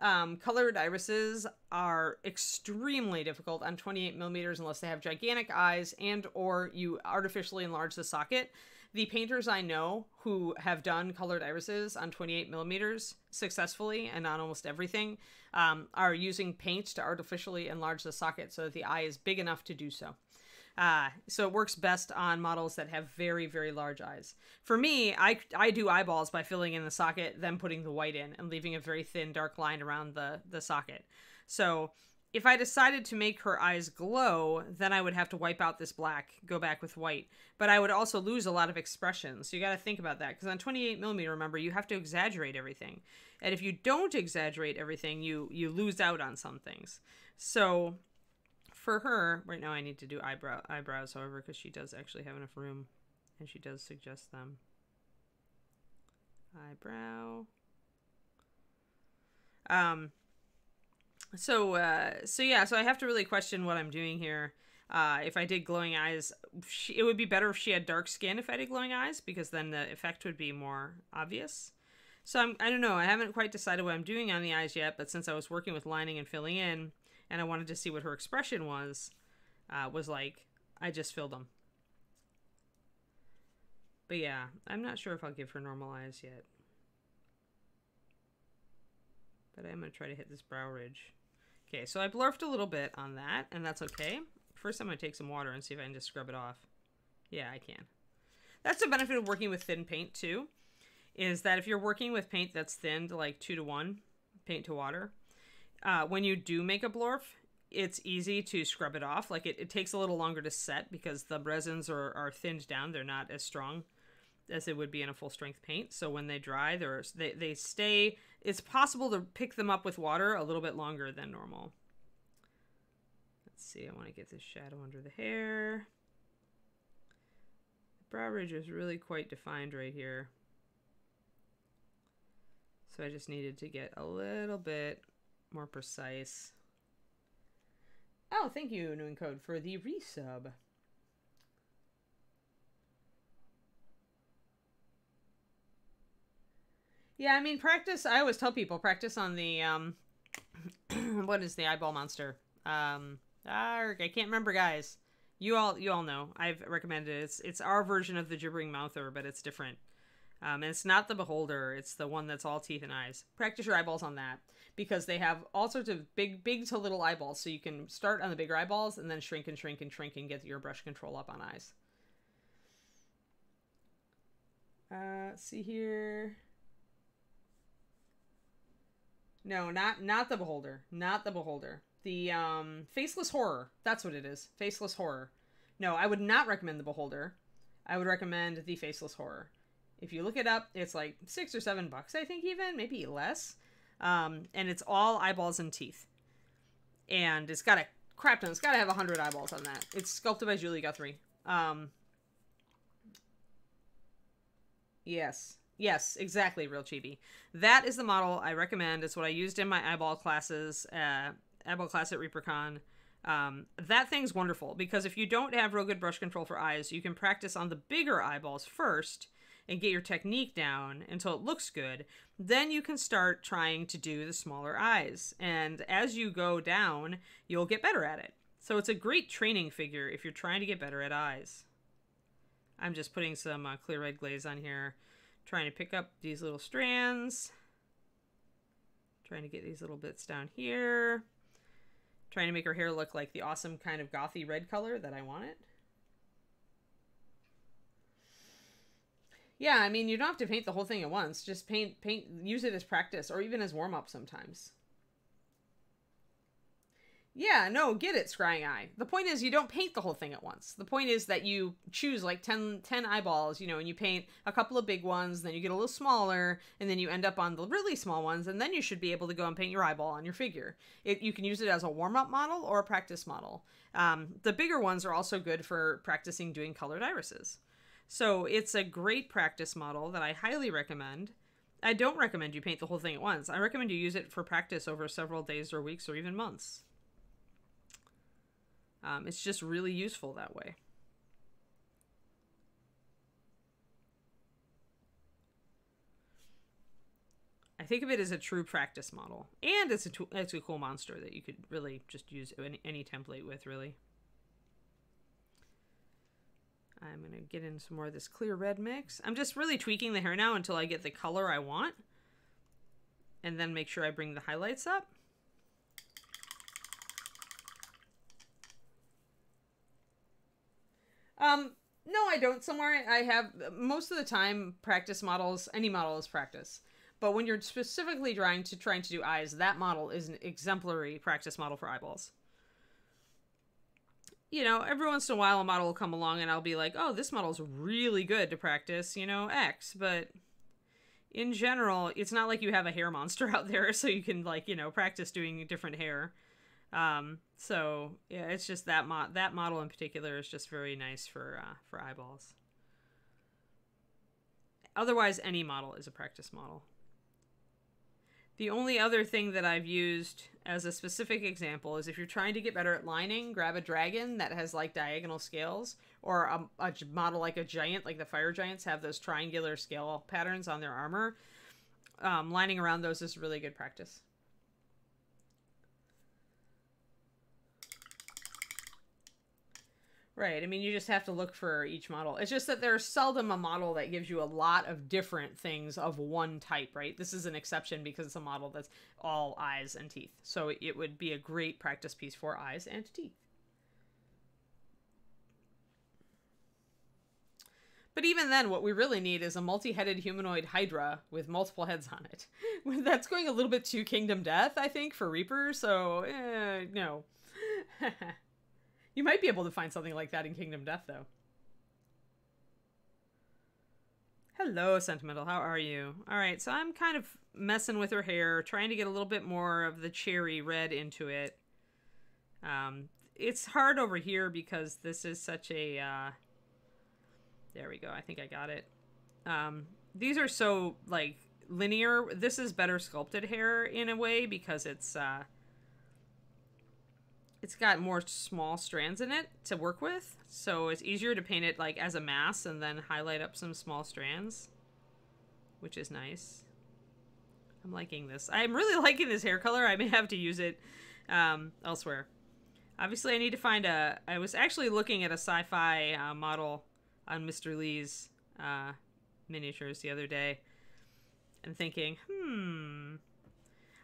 Um, colored irises are extremely difficult on 28 millimeters unless they have gigantic eyes and or you artificially enlarge the socket. The painters I know who have done colored irises on 28 millimeters successfully and on almost everything um, are using paint to artificially enlarge the socket so that the eye is big enough to do so. Uh, so it works best on models that have very, very large eyes. For me, I, I do eyeballs by filling in the socket, then putting the white in and leaving a very thin dark line around the, the socket. So if I decided to make her eyes glow, then I would have to wipe out this black, go back with white. But I would also lose a lot of expression. So you got to think about that. Because on 28 millimeter, remember, you have to exaggerate everything. And if you don't exaggerate everything, you you lose out on some things. So for her, right now I need to do eyebrow eyebrows, however, because she does actually have enough room, and she does suggest them. Eyebrow. Um, so uh so yeah so i have to really question what i'm doing here uh if i did glowing eyes she, it would be better if she had dark skin if i did glowing eyes because then the effect would be more obvious so I'm, i don't know i haven't quite decided what i'm doing on the eyes yet but since i was working with lining and filling in and i wanted to see what her expression was uh was like i just filled them but yeah i'm not sure if i'll give her normal eyes yet but I'm going to try to hit this brow ridge. Okay, so I blurfed a little bit on that, and that's okay. First, I'm going to take some water and see if I can just scrub it off. Yeah, I can. That's the benefit of working with thin paint, too, is that if you're working with paint that's thinned, like 2 to 1, paint to water, uh, when you do make a blorf, it's easy to scrub it off. Like, it, it takes a little longer to set because the resins are, are thinned down. They're not as strong as it would be in a full strength paint. So when they dry, they're, they, they stay it's possible to pick them up with water a little bit longer than normal. Let's see, I want to get this shadow under the hair. The brow ridge is really quite defined right here. So I just needed to get a little bit more precise. Oh, thank you, New Encode, for the resub. Yeah, I mean, practice. I always tell people practice on the um, <clears throat> what is the eyeball monster? Um, I can't remember, guys. You all, you all know. I've recommended it. It's it's our version of the gibbering mouther, but it's different. Um, and it's not the beholder. It's the one that's all teeth and eyes. Practice your eyeballs on that because they have all sorts of big, big to little eyeballs. So you can start on the bigger eyeballs and then shrink and shrink and shrink and get your brush control up on eyes. Uh, see here. No, not not the beholder. Not the beholder. The um faceless horror. That's what it is. Faceless horror. No, I would not recommend the beholder. I would recommend the faceless horror. If you look it up, it's like six or seven bucks, I think, even maybe less. Um, and it's all eyeballs and teeth, and it's got a crap ton. It's got to have a hundred eyeballs on that. It's sculpted by Julie Guthrie. Um, yes, Yes, exactly, real chibi. That is the model I recommend. It's what I used in my eyeball classes, uh, eyeball class at ReaperCon. Um, that thing's wonderful because if you don't have real good brush control for eyes, you can practice on the bigger eyeballs first and get your technique down until it looks good. Then you can start trying to do the smaller eyes. And as you go down, you'll get better at it. So it's a great training figure if you're trying to get better at eyes. I'm just putting some uh, clear red glaze on here trying to pick up these little strands, trying to get these little bits down here, trying to make her hair look like the awesome kind of gothy red color that I want it. Yeah, I mean, you don't have to paint the whole thing at once. Just paint, paint, use it as practice or even as warm up sometimes. Yeah, no, get it, Scrying Eye. The point is, you don't paint the whole thing at once. The point is that you choose like 10, 10 eyeballs, you know, and you paint a couple of big ones, then you get a little smaller, and then you end up on the really small ones, and then you should be able to go and paint your eyeball on your figure. It, you can use it as a warm up model or a practice model. Um, the bigger ones are also good for practicing doing colored irises. So it's a great practice model that I highly recommend. I don't recommend you paint the whole thing at once. I recommend you use it for practice over several days or weeks or even months. Um, it's just really useful that way. I think of it as a true practice model, and it's a it's a cool monster that you could really just use any, any template with, really. I'm gonna get in some more of this clear red mix. I'm just really tweaking the hair now until I get the color I want, and then make sure I bring the highlights up. Um, no, I don't. Somewhere I have most of the time practice models. Any model is practice, But when you're specifically trying to trying to do eyes, that model is an exemplary practice model for eyeballs. You know, every once in a while a model will come along and I'll be like, "Oh, this model's really good to practice, you know, X." But in general, it's not like you have a hair monster <laughs> out there so you can like, you know, practice doing different hair. Um, so yeah, it's just that mo- that model in particular is just very nice for uh, for eyeballs. Otherwise, any model is a practice model. The only other thing that I've used as a specific example is if you're trying to get better at lining, grab a dragon that has like diagonal scales, or a, a model like a giant, like the fire giants have those triangular scale patterns on their armor. Um, lining around those is really good practice. Right. I mean, you just have to look for each model. It's just that there's seldom a model that gives you a lot of different things of one type, right? This is an exception because it's a model that's all eyes and teeth. So it would be a great practice piece for eyes and teeth. But even then, what we really need is a multi headed humanoid Hydra with multiple heads on it. <laughs> That's going a little bit too Kingdom Death, I think, for Reaper, so eh, no. <laughs> You might be able to find something like that in Kingdom Death, though. Hello, Sentimental. How are you? All right, so I'm kind of messing with her hair, trying to get a little bit more of the cherry red into it. Um, it's hard over here because this is such a. Uh... There we go. I think I got it. Um, these are so like linear. This is better sculpted hair in a way because it's. Uh, it's got more small strands in it to work with, so it's easier to paint it like as a mass and then highlight up some small strands, which is nice. I'm liking this. I'm really <laughs> liking this hair color. I may have to use it um, elsewhere. Obviously, I need to find a. I was actually looking at a sci-fi uh, model on Mr. Lee's uh, miniatures the other day, and thinking, hmm,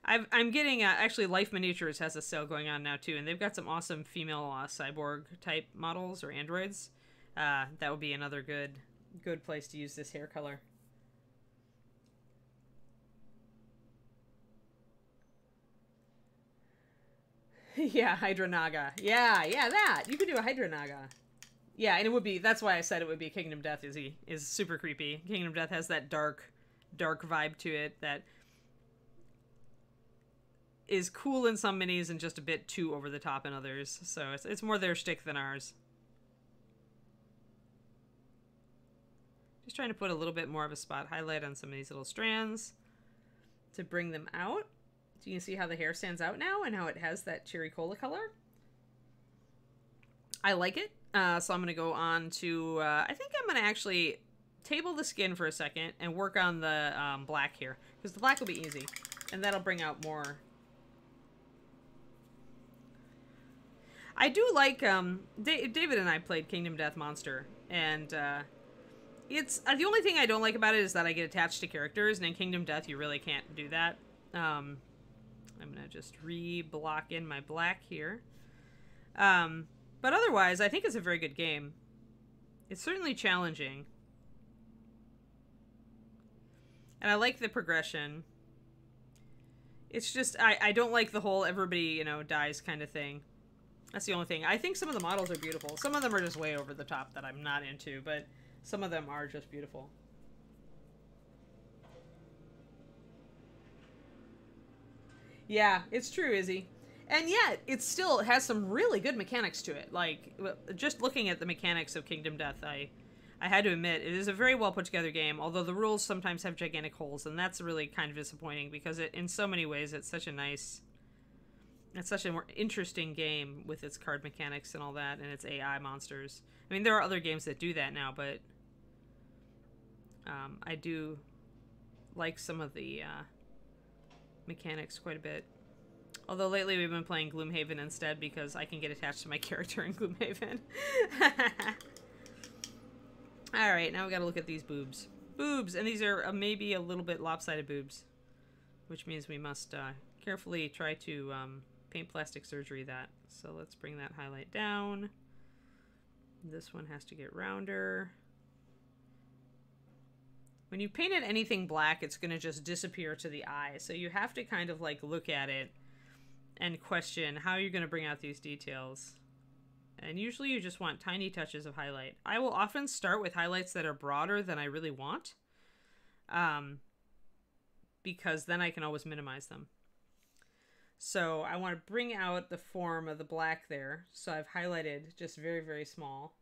i am getting uh, actually Life Miniatures has a sale going on now too, and they've got some awesome female uh, cyborg type models or androids. Uh, that would be another good good place to use this hair color. <laughs> yeah, Hydra Naga. Yeah, yeah, that you could do a Hydra Naga. Yeah, and it would be. That's why I said it would be Kingdom Death. Is he is super creepy. Kingdom Death has that dark, dark vibe to it that is cool in some minis and just a bit too over the top in others. So it's, it's more their stick than ours. Just trying to put a little bit more of a spot highlight on some of these little strands to bring them out. So you can see how the hair stands out now and how it has that cherry cola color. I like it. Uh, so I'm going to go on to, uh, I think I'm going to actually table the skin for a second and work on the um, black here. Because the black will be easy. And that'll bring out more I do like um David and I played Kingdom Death Monster and uh it's uh, the only thing I don't like about it is that I get attached to characters and in Kingdom Death you really can't do that. Um I'm to just re-block in my black here. Um but otherwise I think it's a very good game. It's certainly challenging. And I like the progression. It's just I I don't like the whole everybody, you know, dies kind of thing. That's the only thing. I think some of the models are beautiful. Some of them are just way over the top that I'm not into, but some of them are just beautiful. Yeah, it's true, Izzy. And yet, it still has some really good mechanics to it. Like, just looking at the mechanics of Kingdom Death, I, I had to admit, it is a very well put together game, although the rules sometimes have gigantic holes, and that's really kind of disappointing because it, in so many ways, it's such a nice it's such a more interesting game with its card mechanics and all that, and its AI monsters. I mean, there are other games that do that now, but um, I do like some of the uh, mechanics quite a bit. Although lately we've been playing Gloomhaven instead because I can get attached to my <laughs> character in Gloomhaven. <laughs> Alright, now we gotta look at these boobs. Boobs! And these are uh, maybe a little bit lopsided boobs. Which means we must uh, carefully try to um, paint plastic surgery that. So let's bring that highlight down. This one has to get rounder. when you painted anything black, it's going to just disappear to the eye. So you have to kind of like look at it and question how you're going to bring out these details. And usually you just want tiny touches of highlight. I will often start with highlights that are broader than I really want. Um, because then I can always minimize them. So I want to bring out the form of the black there. So I've highlighted just very, very small.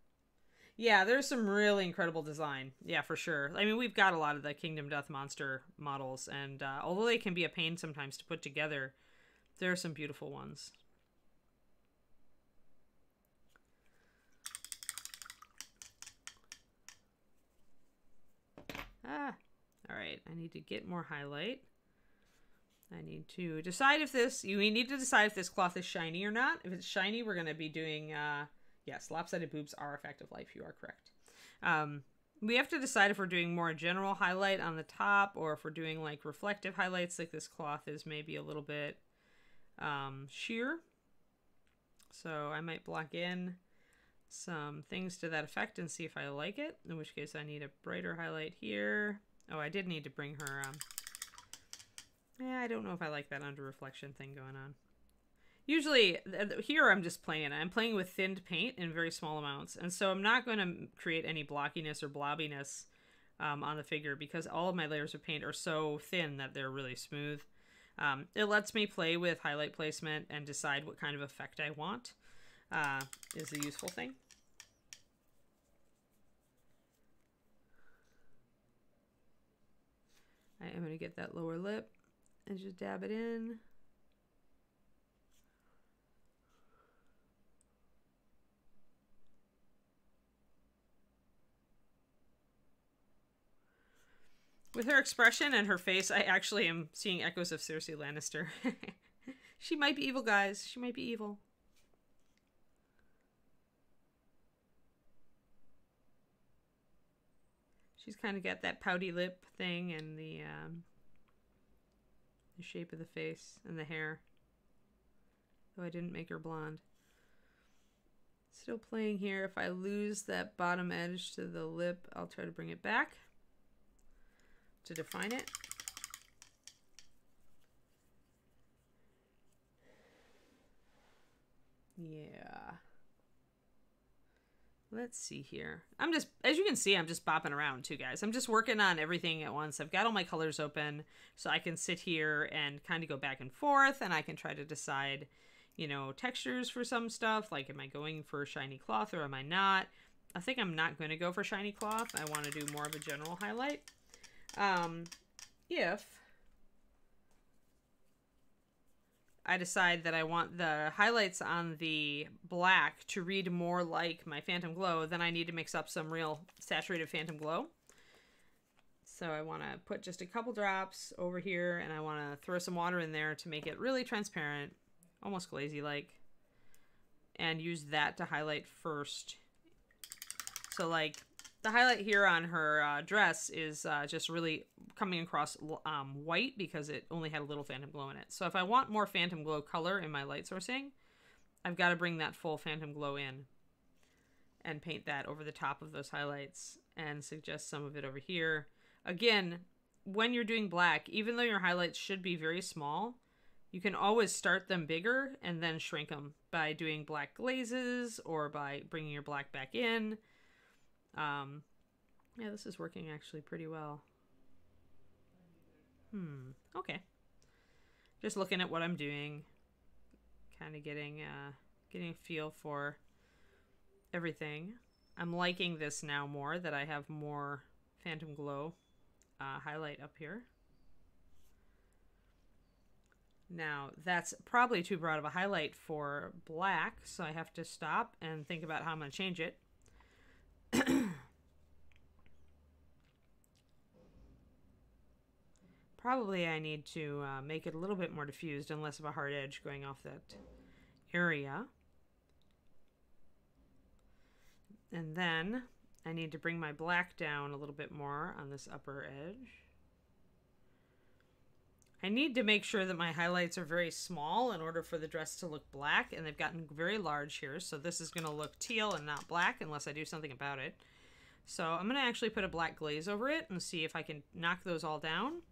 Yeah, there's some really incredible design. Yeah, for sure. I mean, we've got a lot of the Kingdom Death Monster models, and uh, although they can be a pain sometimes to put together, there are some beautiful ones. Ah, all right. I need to get more highlight. I need to decide if this, you need to decide if this cloth is shiny or not. If it's shiny, we're going to be doing, uh, Yes, lopsided boobs are effective life. You are correct. Um, we have to decide if we're doing more general highlight on the top or if we're doing like reflective highlights like this cloth is maybe a little bit um, sheer. So I might block in some things to that effect and see if I like it, in which case I need a brighter highlight here. Oh, I did need to bring her, um, yeah, I don't know if I like that under reflection thing going on. Usually, here I'm just playing. I'm playing with thinned paint in very small amounts. And so I'm not going to create any blockiness or blobbiness um, on the figure because all of my layers of paint are so thin that they're really smooth. Um, it lets me play with highlight placement and decide what kind of effect I want uh, is a useful thing. I am going to get that lower lip and just dab it in. With her expression and her face, I actually am seeing echoes of Cersei Lannister. <laughs> she might be evil, guys. She might be evil. She's kind of got that pouty lip thing and the um, the shape of the face and the hair. Though I didn't make her blonde. Still playing here. If I lose that bottom edge to the lip, I'll try to bring it back to define it. Yeah. Let's see here. I'm just, as you can see, I'm just bopping around too, guys. I'm just working on everything at once. I've got all my colors open so I can sit here and kind of go back and forth and I can try to decide, you know, textures for some stuff. Like, am I going for shiny cloth or am I not? I think I'm not going to go for shiny cloth. I want to do more of a general highlight. Um, if I decide that I want the highlights on the black to read more like my Phantom Glow, then I need to mix up some real saturated Phantom Glow. So I want to put just a couple drops over here and I want to throw some water in there to make it really transparent, almost glazy-like, and use that to highlight first. So like the highlight here on her uh, dress is uh, just really coming across um, white because it only had a little phantom glow in it. So if I want more phantom glow color in my light sourcing, I've got to bring that full phantom glow in and paint that over the top of those highlights and suggest some of it over here. Again, when you're doing black, even though your highlights should be very small, you can always start them bigger and then shrink them by doing black glazes or by bringing your black back in um, yeah, this is working actually pretty well. Hmm, okay. Just looking at what I'm doing, kind of getting, uh, getting a feel for everything. I'm liking this now more that I have more Phantom Glow uh, highlight up here. Now, that's probably too broad of a highlight for black, so I have to stop and think about how I'm going to change it. <coughs> Probably I need to uh, make it a little bit more diffused and less of a hard edge going off that area. And then I need to bring my black down a little bit more on this upper edge. I need to make sure that my highlights are very small in order for the dress to look black, and they've gotten very large here, so this is going to look teal and not black unless I do something about it. So I'm going to actually put a black glaze over it and see if I can knock those all down.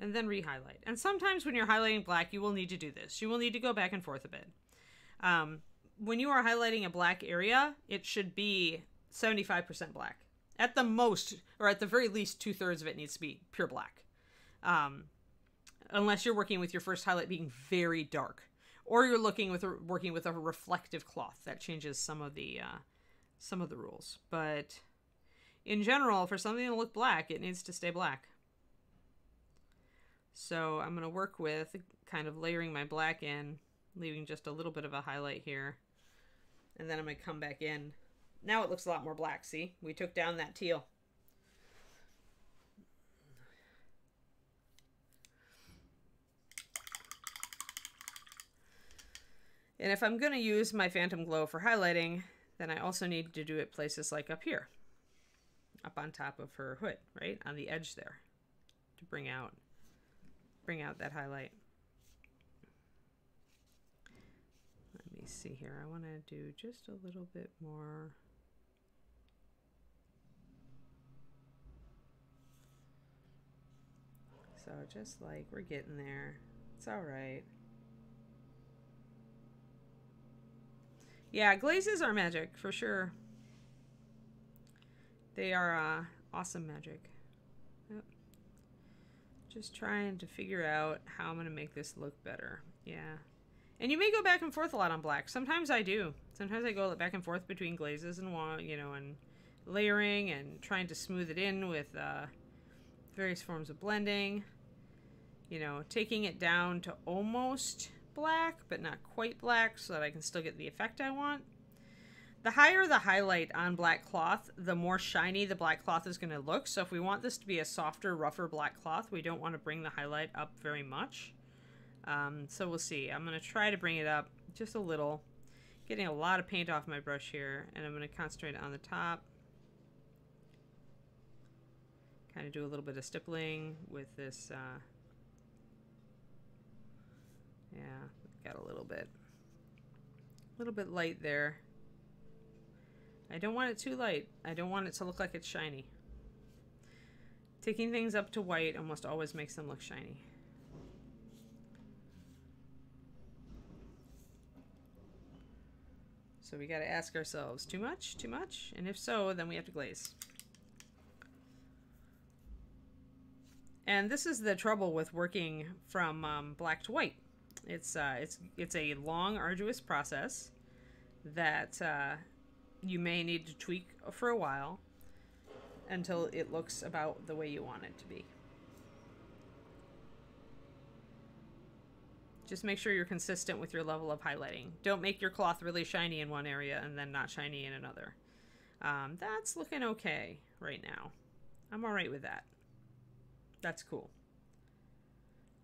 And then re-highlight. And sometimes when you're highlighting black, you will need to do this. You will need to go back and forth a bit. Um, when you are highlighting a black area, it should be 75% black. At the most, or at the very least, two thirds of it needs to be pure black. Um, unless you're working with your first highlight being very dark, or you're looking with a, working with a reflective cloth that changes some of the uh, some of the rules. But in general, for something to look black, it needs to stay black. So I'm going to work with kind of layering my black in, leaving just a little bit of a highlight here. And then I'm going to come back in. Now it looks a lot more black, see? We took down that teal. And if I'm going to use my Phantom Glow for highlighting, then I also need to do it places like up here. Up on top of her hood, right? On the edge there. To bring out bring out that highlight. Let me see here. I want to do just a little bit more. So just like we're getting there. It's all right. Yeah, glazes are magic for sure. They are uh, awesome magic. Yep. Just trying to figure out how I'm going to make this look better. Yeah. And you may go back and forth a lot on black. Sometimes I do. Sometimes I go back and forth between glazes and you know and layering and trying to smooth it in with uh, various forms of blending. You know, taking it down to almost black, but not quite black, so that I can still get the effect I want. The higher the highlight on black cloth, the more shiny the black cloth is going to look. So if we want this to be a softer, rougher black cloth, we don't want to bring the highlight up very much. Um, so we'll see. I'm going to try to bring it up just a little. Getting a lot of paint off my brush here, and I'm going to concentrate on the top. Kind of do a little bit of stippling with this uh, yeah, got a little bit, a little bit light there. I don't want it too light. I don't want it to look like it's shiny. Taking things up to white almost always makes them look shiny. So we got to ask ourselves, too much, too much? And if so, then we have to glaze. And this is the trouble with working from um, black to white. It's uh, it's it's a long, arduous process that uh, you may need to tweak for a while until it looks about the way you want it to be. Just make sure you're consistent with your level of highlighting. Don't make your cloth really shiny in one area and then not shiny in another. Um, that's looking okay right now. I'm alright with that. That's cool.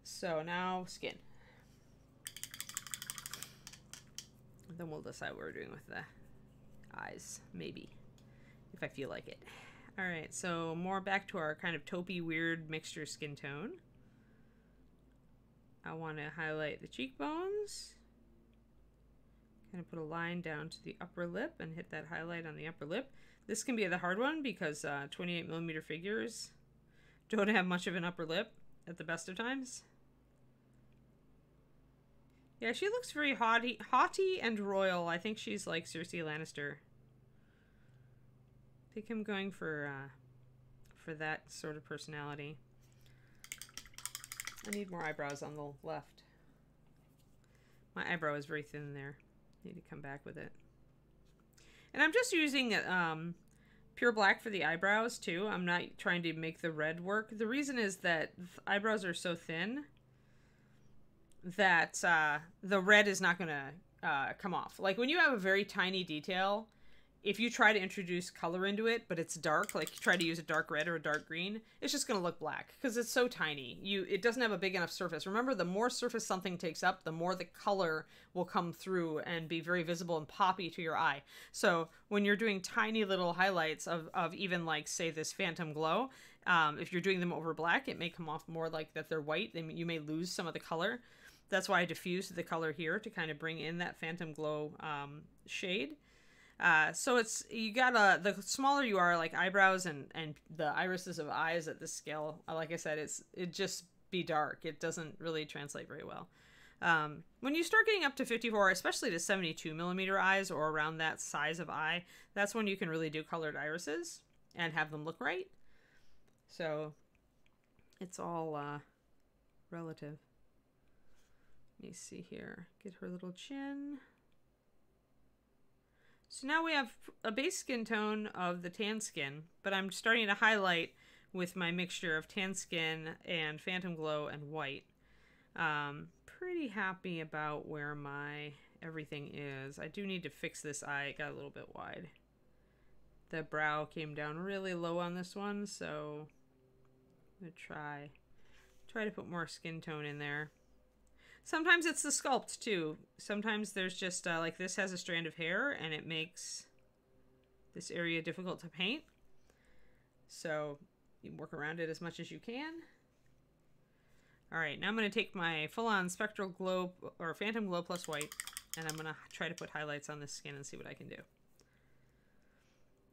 So now skin. Then we'll decide what we're doing with the eyes, maybe, if I feel like it. All right, so more back to our kind of taupey, weird mixture skin tone. I want to highlight the cheekbones. Kind of put a line down to the upper lip and hit that highlight on the upper lip. This can be the hard one because uh, 28 millimeter figures don't have much of an upper lip at the best of times. Yeah, she looks very haughty, haughty and royal. I think she's like Cersei Lannister. I think I'm going for uh, for that sort of personality. I need more eyebrows on the left. My eyebrow is very thin there. Need to come back with it. And I'm just using um, pure black for the eyebrows too. I'm not trying to make the red work. The reason is that eyebrows are so thin that uh, the red is not going to uh, come off. Like when you have a very tiny detail, if you try to introduce color into it, but it's dark, like you try to use a dark red or a dark green, it's just going to look black because it's so tiny. You it doesn't have a big enough surface. Remember, the more surface something takes up, the more the color will come through and be very visible and poppy to your eye. So when you're doing tiny little highlights of of even like say this phantom glow, um, if you're doing them over black, it may come off more like that they're white. Then you may lose some of the color. That's why I diffused the color here to kind of bring in that phantom glow um, shade. Uh, so it's you gotta the smaller you are, like eyebrows and and the irises of eyes at this scale. uh, Like I said, it's it just be dark. It doesn't really translate very well. Um, when you start getting up to 54, especially to 72 millimeter eyes or around that size of eye, that's when you can really do colored irises and have them look right. So it's all uh, relative. Let me see here. Get her little chin. So now we have a base skin tone of the tan skin, but I'm starting to highlight with my mixture of tan skin and phantom glow and white. Um, pretty happy about where my everything is. I do need to fix this eye. It got a little bit wide. The brow came down really low on this one, so I'm gonna try try to put more skin tone in there. Sometimes it's the sculpt too. Sometimes there's just uh, like this has a strand of hair and it makes this area difficult to paint. So you work around it as much as you can. All right, now I'm going to take my full-on spectral glow or phantom glow plus white and I'm going to try to put highlights on this skin and see what I can do.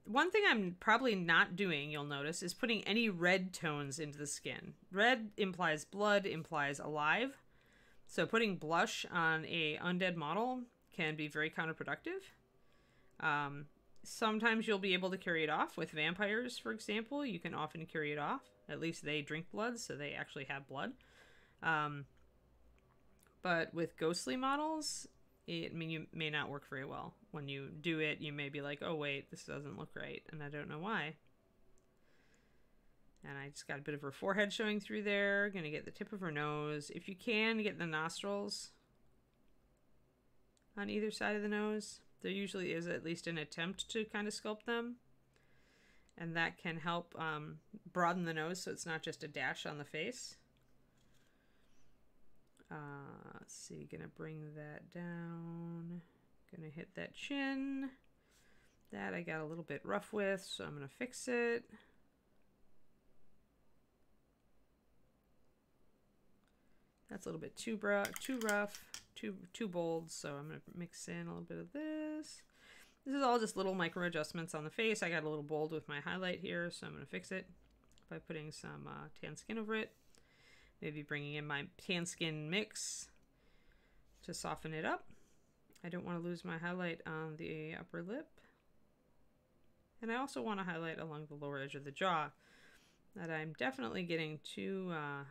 One thing I'm probably not doing, you'll notice, is putting any red tones into the skin. Red implies blood, implies alive. So putting blush on a undead model can be very counterproductive. Um, sometimes you'll be able to carry it off with vampires, for example. You can often carry it off. At least they drink blood, so they actually have blood. Um, but with ghostly models, it, I mean, you may not work very well. When you do it, you may be like, oh, wait, this doesn't look right, and I don't know why. And I just got a bit of her forehead showing through there. Gonna get the tip of her nose. If you can, get the nostrils on either side of the nose. There usually is at least an attempt to kind of sculpt them. And that can help um, broaden the nose so it's not just a dash on the face. Uh, let's see, gonna bring that down. Gonna hit that chin. That I got a little bit rough with, so I'm gonna fix it. That's a little bit too bra too rough, too too bold, so I'm gonna mix in a little bit of this. This is all just little micro adjustments on the face. I got a little bold with my highlight here, so I'm gonna fix it by putting some uh, tan skin over it. Maybe bringing in my tan skin mix to soften it up. I don't want to lose my highlight on the upper lip. And I also want to highlight along the lower edge of the jaw that I'm definitely getting too uh,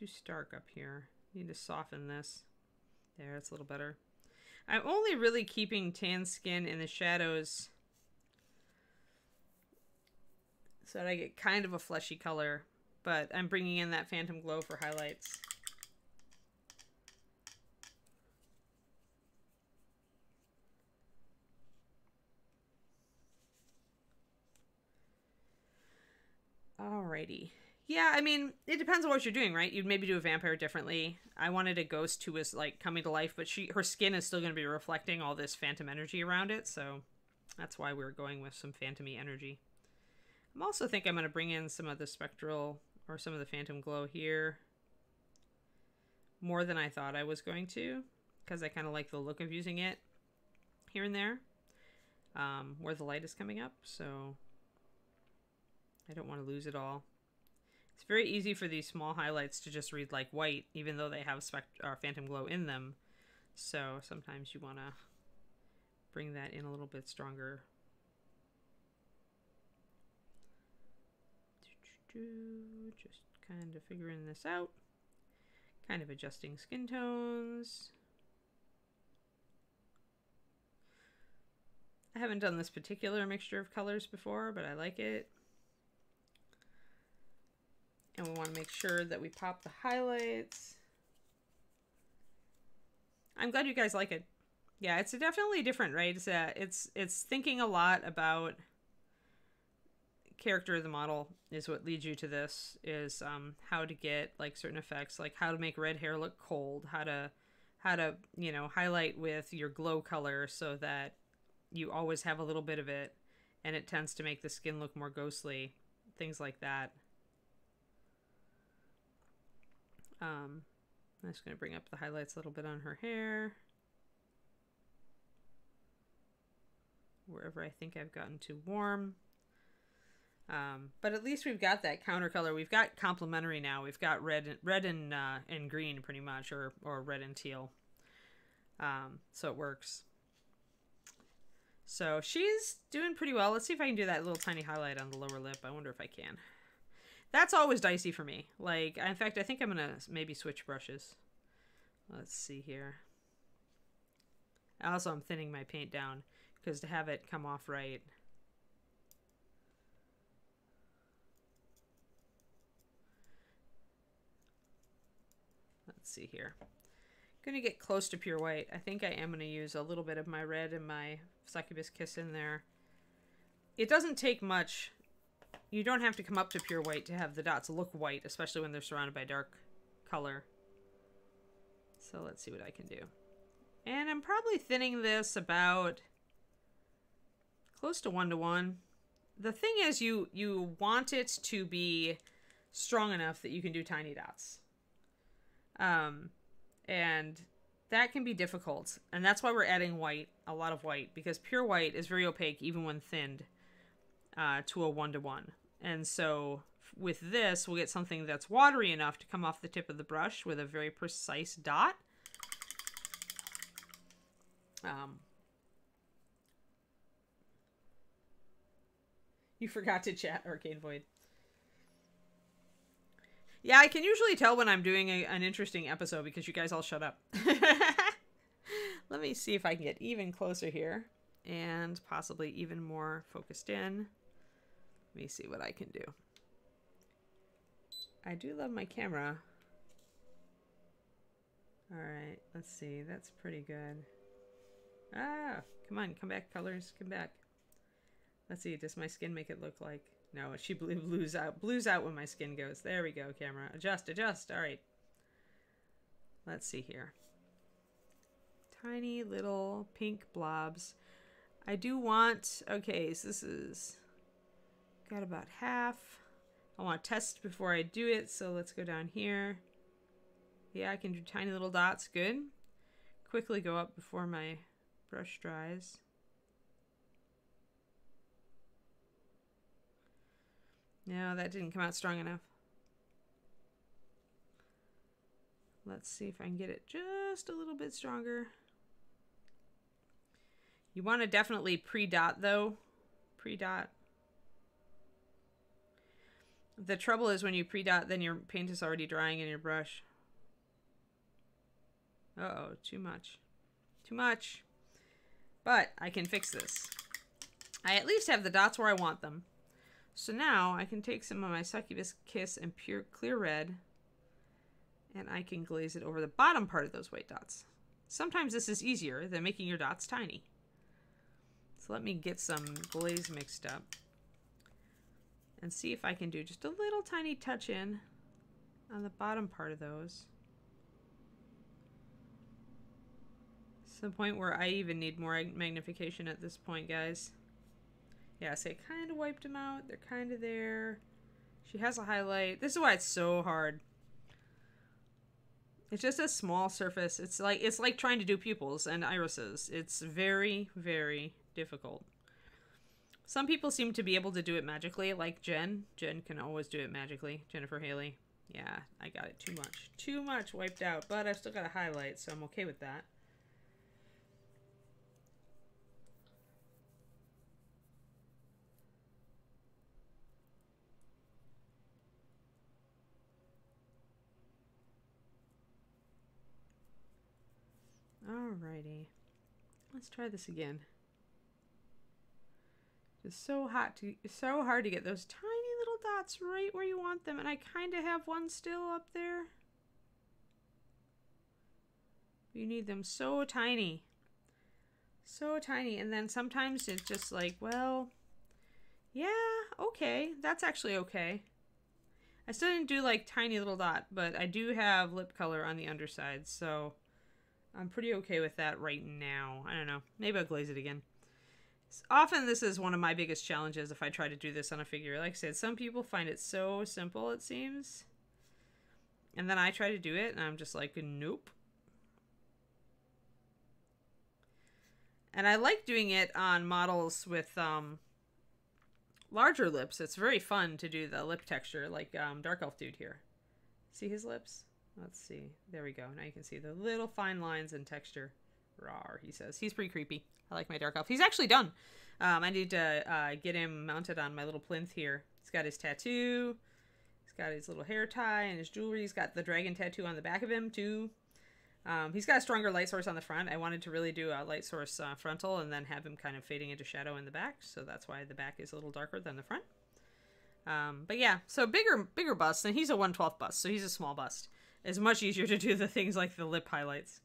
too stark up here. Need to soften this. There, it's a little better. I'm only really keeping tan skin in the shadows so that I get kind of a fleshy color, but I'm bringing in that phantom glow for highlights. Alrighty. Yeah, I mean, it depends on what you're doing, right? You'd maybe do a vampire differently. I wanted a ghost who was like coming to life, but she her skin is still going to be reflecting all this phantom energy around it, so that's why we're going with some phantomy energy. I'm also think I'm going to bring in some of the spectral or some of the phantom glow here more than I thought I was going to because I kind of like the look of using it here and there um, where the light is coming up, so I don't want to lose it all. It's very easy for these small highlights to just read like white, even though they have spect or uh, phantom glow in them. So sometimes you want to bring that in a little bit stronger. Just kind of figuring this out. Kind of adjusting skin tones. I haven't done this particular mixture of colors before, but I like it. And we want to make sure that we pop the highlights. I'm glad you guys like it. Yeah, it's definitely different, right? It's uh, it's it's thinking a lot about character of the model is what leads you to this is um, how to get like certain effects like how to make red hair look cold how to how to you know highlight with your glow color so that you always have a little bit of it and it tends to make the skin look more ghostly things like that um, I'm just going to bring up the highlights a little bit on her hair. Wherever I think I've gotten too warm. Um, but at least we've got that counter color. We've got complementary now. We've got red, and, red and uh, and green pretty much, or or red and teal. Um, so it works. So she's doing pretty well. Let's see if I can do that little tiny highlight on the lower lip. I wonder if I can. That's always dicey for me. Like, in fact, I think I'm gonna maybe switch brushes. Let's see here. Also, I'm thinning my paint down because to have it come off right. Let's see here. Gonna get close to pure white. I think I am gonna use a little bit of my red and my succubus kiss in there. It doesn't take much. You don't have to come up to pure white to have the dots look white, especially when they're surrounded by dark color. So let's see what I can do. And I'm probably thinning this about close to one to one. The thing is you you want it to be strong enough that you can do tiny dots. Um, and that can be difficult. And that's why we're adding white, a lot of white, because pure white is very opaque even when thinned uh, to a one to one. And so with this, we'll get something that's watery enough to come off the tip of the brush with a very precise dot. Um, you forgot to chat, Arcane Void. Yeah, I can usually tell when I'm doing a, an interesting episode because you guys all shut up. <laughs> Let me see if I can get even closer here and possibly even more focused in. Let me see what I can do. I do love my camera. All right, let's see. That's pretty good. Ah, come on, come back, colors, come back. Let's see, does my skin make it look like... No, she blues out. Blues out when my skin goes. There we go, camera. Adjust, adjust. All right. Let's see here. Tiny little pink blobs. I do want... Okay, so this is... Got about half. I want to test before I do it, so let's go down here. Yeah, I can do tiny little dots. Good. Quickly go up before my brush dries. No, that didn't come out strong enough. Let's see if I can get it just a little bit stronger. You want to definitely pre-dot though. Pre-dot. The trouble is when you pre-dot, then your paint is already drying in your brush. Uh-oh, too much. Too much. But I can fix this. I at least have the dots where I want them. So now I can take some of my Succubus Kiss and Pure Clear Red and I can glaze it over the bottom part of those white dots. Sometimes this is easier than making your dots tiny. So let me get some glaze mixed up and see if I can do just a little tiny touch in on the bottom part of those. To the point where I even need more magnification at this point, guys. Yeah, so I kind of wiped them out. They're kind of there. She has a highlight. This is why it's so hard. It's just a small surface. It's like it's like trying to do pupils and irises. It's very, very difficult. Some people seem to be able to do it magically, like Jen. Jen can always do it magically. Jennifer Haley. Yeah, I got it too much. Too much wiped out, but I've still got a highlight, so I'm okay with that. Alrighty. Let's try this again. It's so hot to so hard to get those tiny little dots right where you want them and I kind of have one still up there. You need them so tiny. So tiny and then sometimes it's just like, well, yeah, okay. That's actually okay. I still didn't do like tiny little dot, but I do have lip color on the underside, so I'm pretty okay with that right now. I don't know. Maybe I'll glaze it again. Often this is one of my biggest challenges if I try to do this on a figure. Like I said, some people find it so simple, it seems. And then I try to do it, and I'm just like, nope. And I like doing it on models with um, larger lips. It's very fun to do the lip texture, like um, Dark Elf Dude here. See his lips? Let's see. There we go. Now you can see the little fine lines and texture. Rawr, he says. He's pretty creepy. I like my Dark Elf. He's actually done. Um, I need to uh, get him mounted on my little plinth here. He's got his tattoo. He's got his little hair tie and his jewelry. He's got the dragon tattoo on the back of him, too. Um, he's got a stronger light source on the front. I wanted to really do a light source uh, frontal and then have him kind of fading into shadow in the back. So that's why the back is a little darker than the front. Um, but yeah, so bigger bigger bust, and he's a 112 bust, so he's a small bust. It's much easier to do the things like the lip highlights.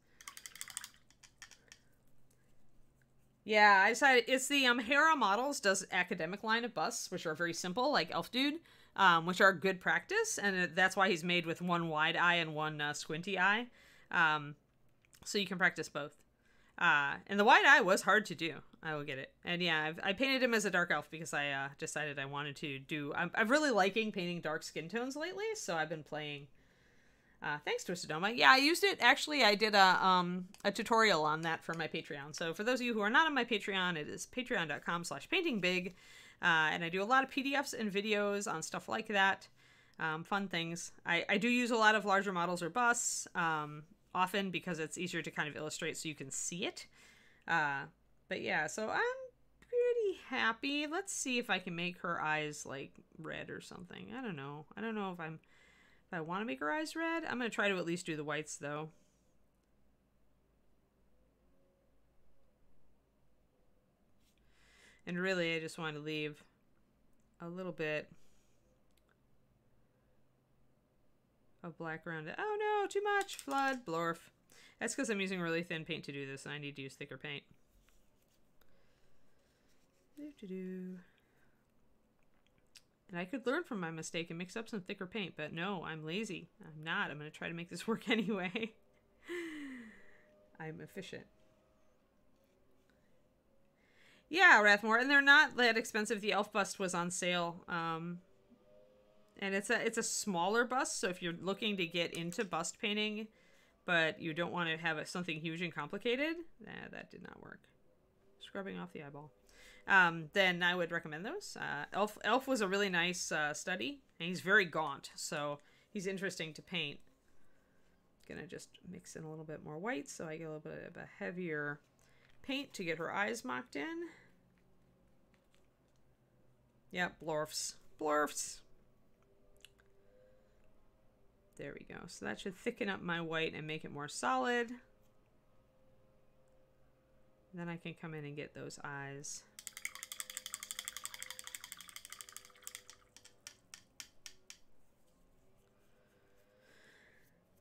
Yeah, I decided it's the um Hera Models does academic line of busts, which are very simple, like Elf Dude, um, which are good practice, and that's why he's made with one wide eye and one uh, squinty eye. Um, so you can practice both. Uh, and the wide eye was hard to do. I will get it. And yeah, I've, I painted him as a dark elf because I uh, decided I wanted to do. I'm, I'm really liking painting dark skin tones lately, so I've been playing. Uh, thanks, Twisted Doma. Yeah, I used it. Actually, I did a um a tutorial on that for my Patreon. So for those of you who are not on my Patreon, it is patreon.com/slash paintingbig, uh, and I do a lot of PDFs and videos on stuff like that. Um, fun things. I, I do use a lot of larger models or busts. Um, often because it's easier to kind of illustrate so you can see it. Uh, but yeah, so I'm pretty happy. Let's see if I can make her eyes like red or something. I don't know. I don't know if I'm I want to make her eyes red. I'm going to try to at least do the whites though. And really, I just want to leave a little bit of black around it. Oh no, too much. Flood, blorf. That's because I'm using really thin paint to do this, and I need to use thicker paint. Do -do -do. And I could learn from my mistake and mix up some thicker paint, but no, I'm lazy. I'm not. I'm going to try to make this <laughs> work anyway. <laughs> I'm efficient. Yeah, Rathmore, and they're not that expensive. The elf bust was on sale. Um, and it's a it's a smaller bust. So if you're looking to get into bust painting, but you don't want to have a, something huge and complicated, nah, that did not work. Scrubbing off the eyeball. Um, then I would recommend those. Uh, Elf Elf was a really nice uh, study, and he's very gaunt, so he's interesting to paint. Gonna just mix in a little bit more white, so I get a little bit of a heavier paint to get her eyes mocked in. Yep, blorfs. Blorfs. There we go. So that should thicken up my white and make it more solid. Then I can come in and get those eyes.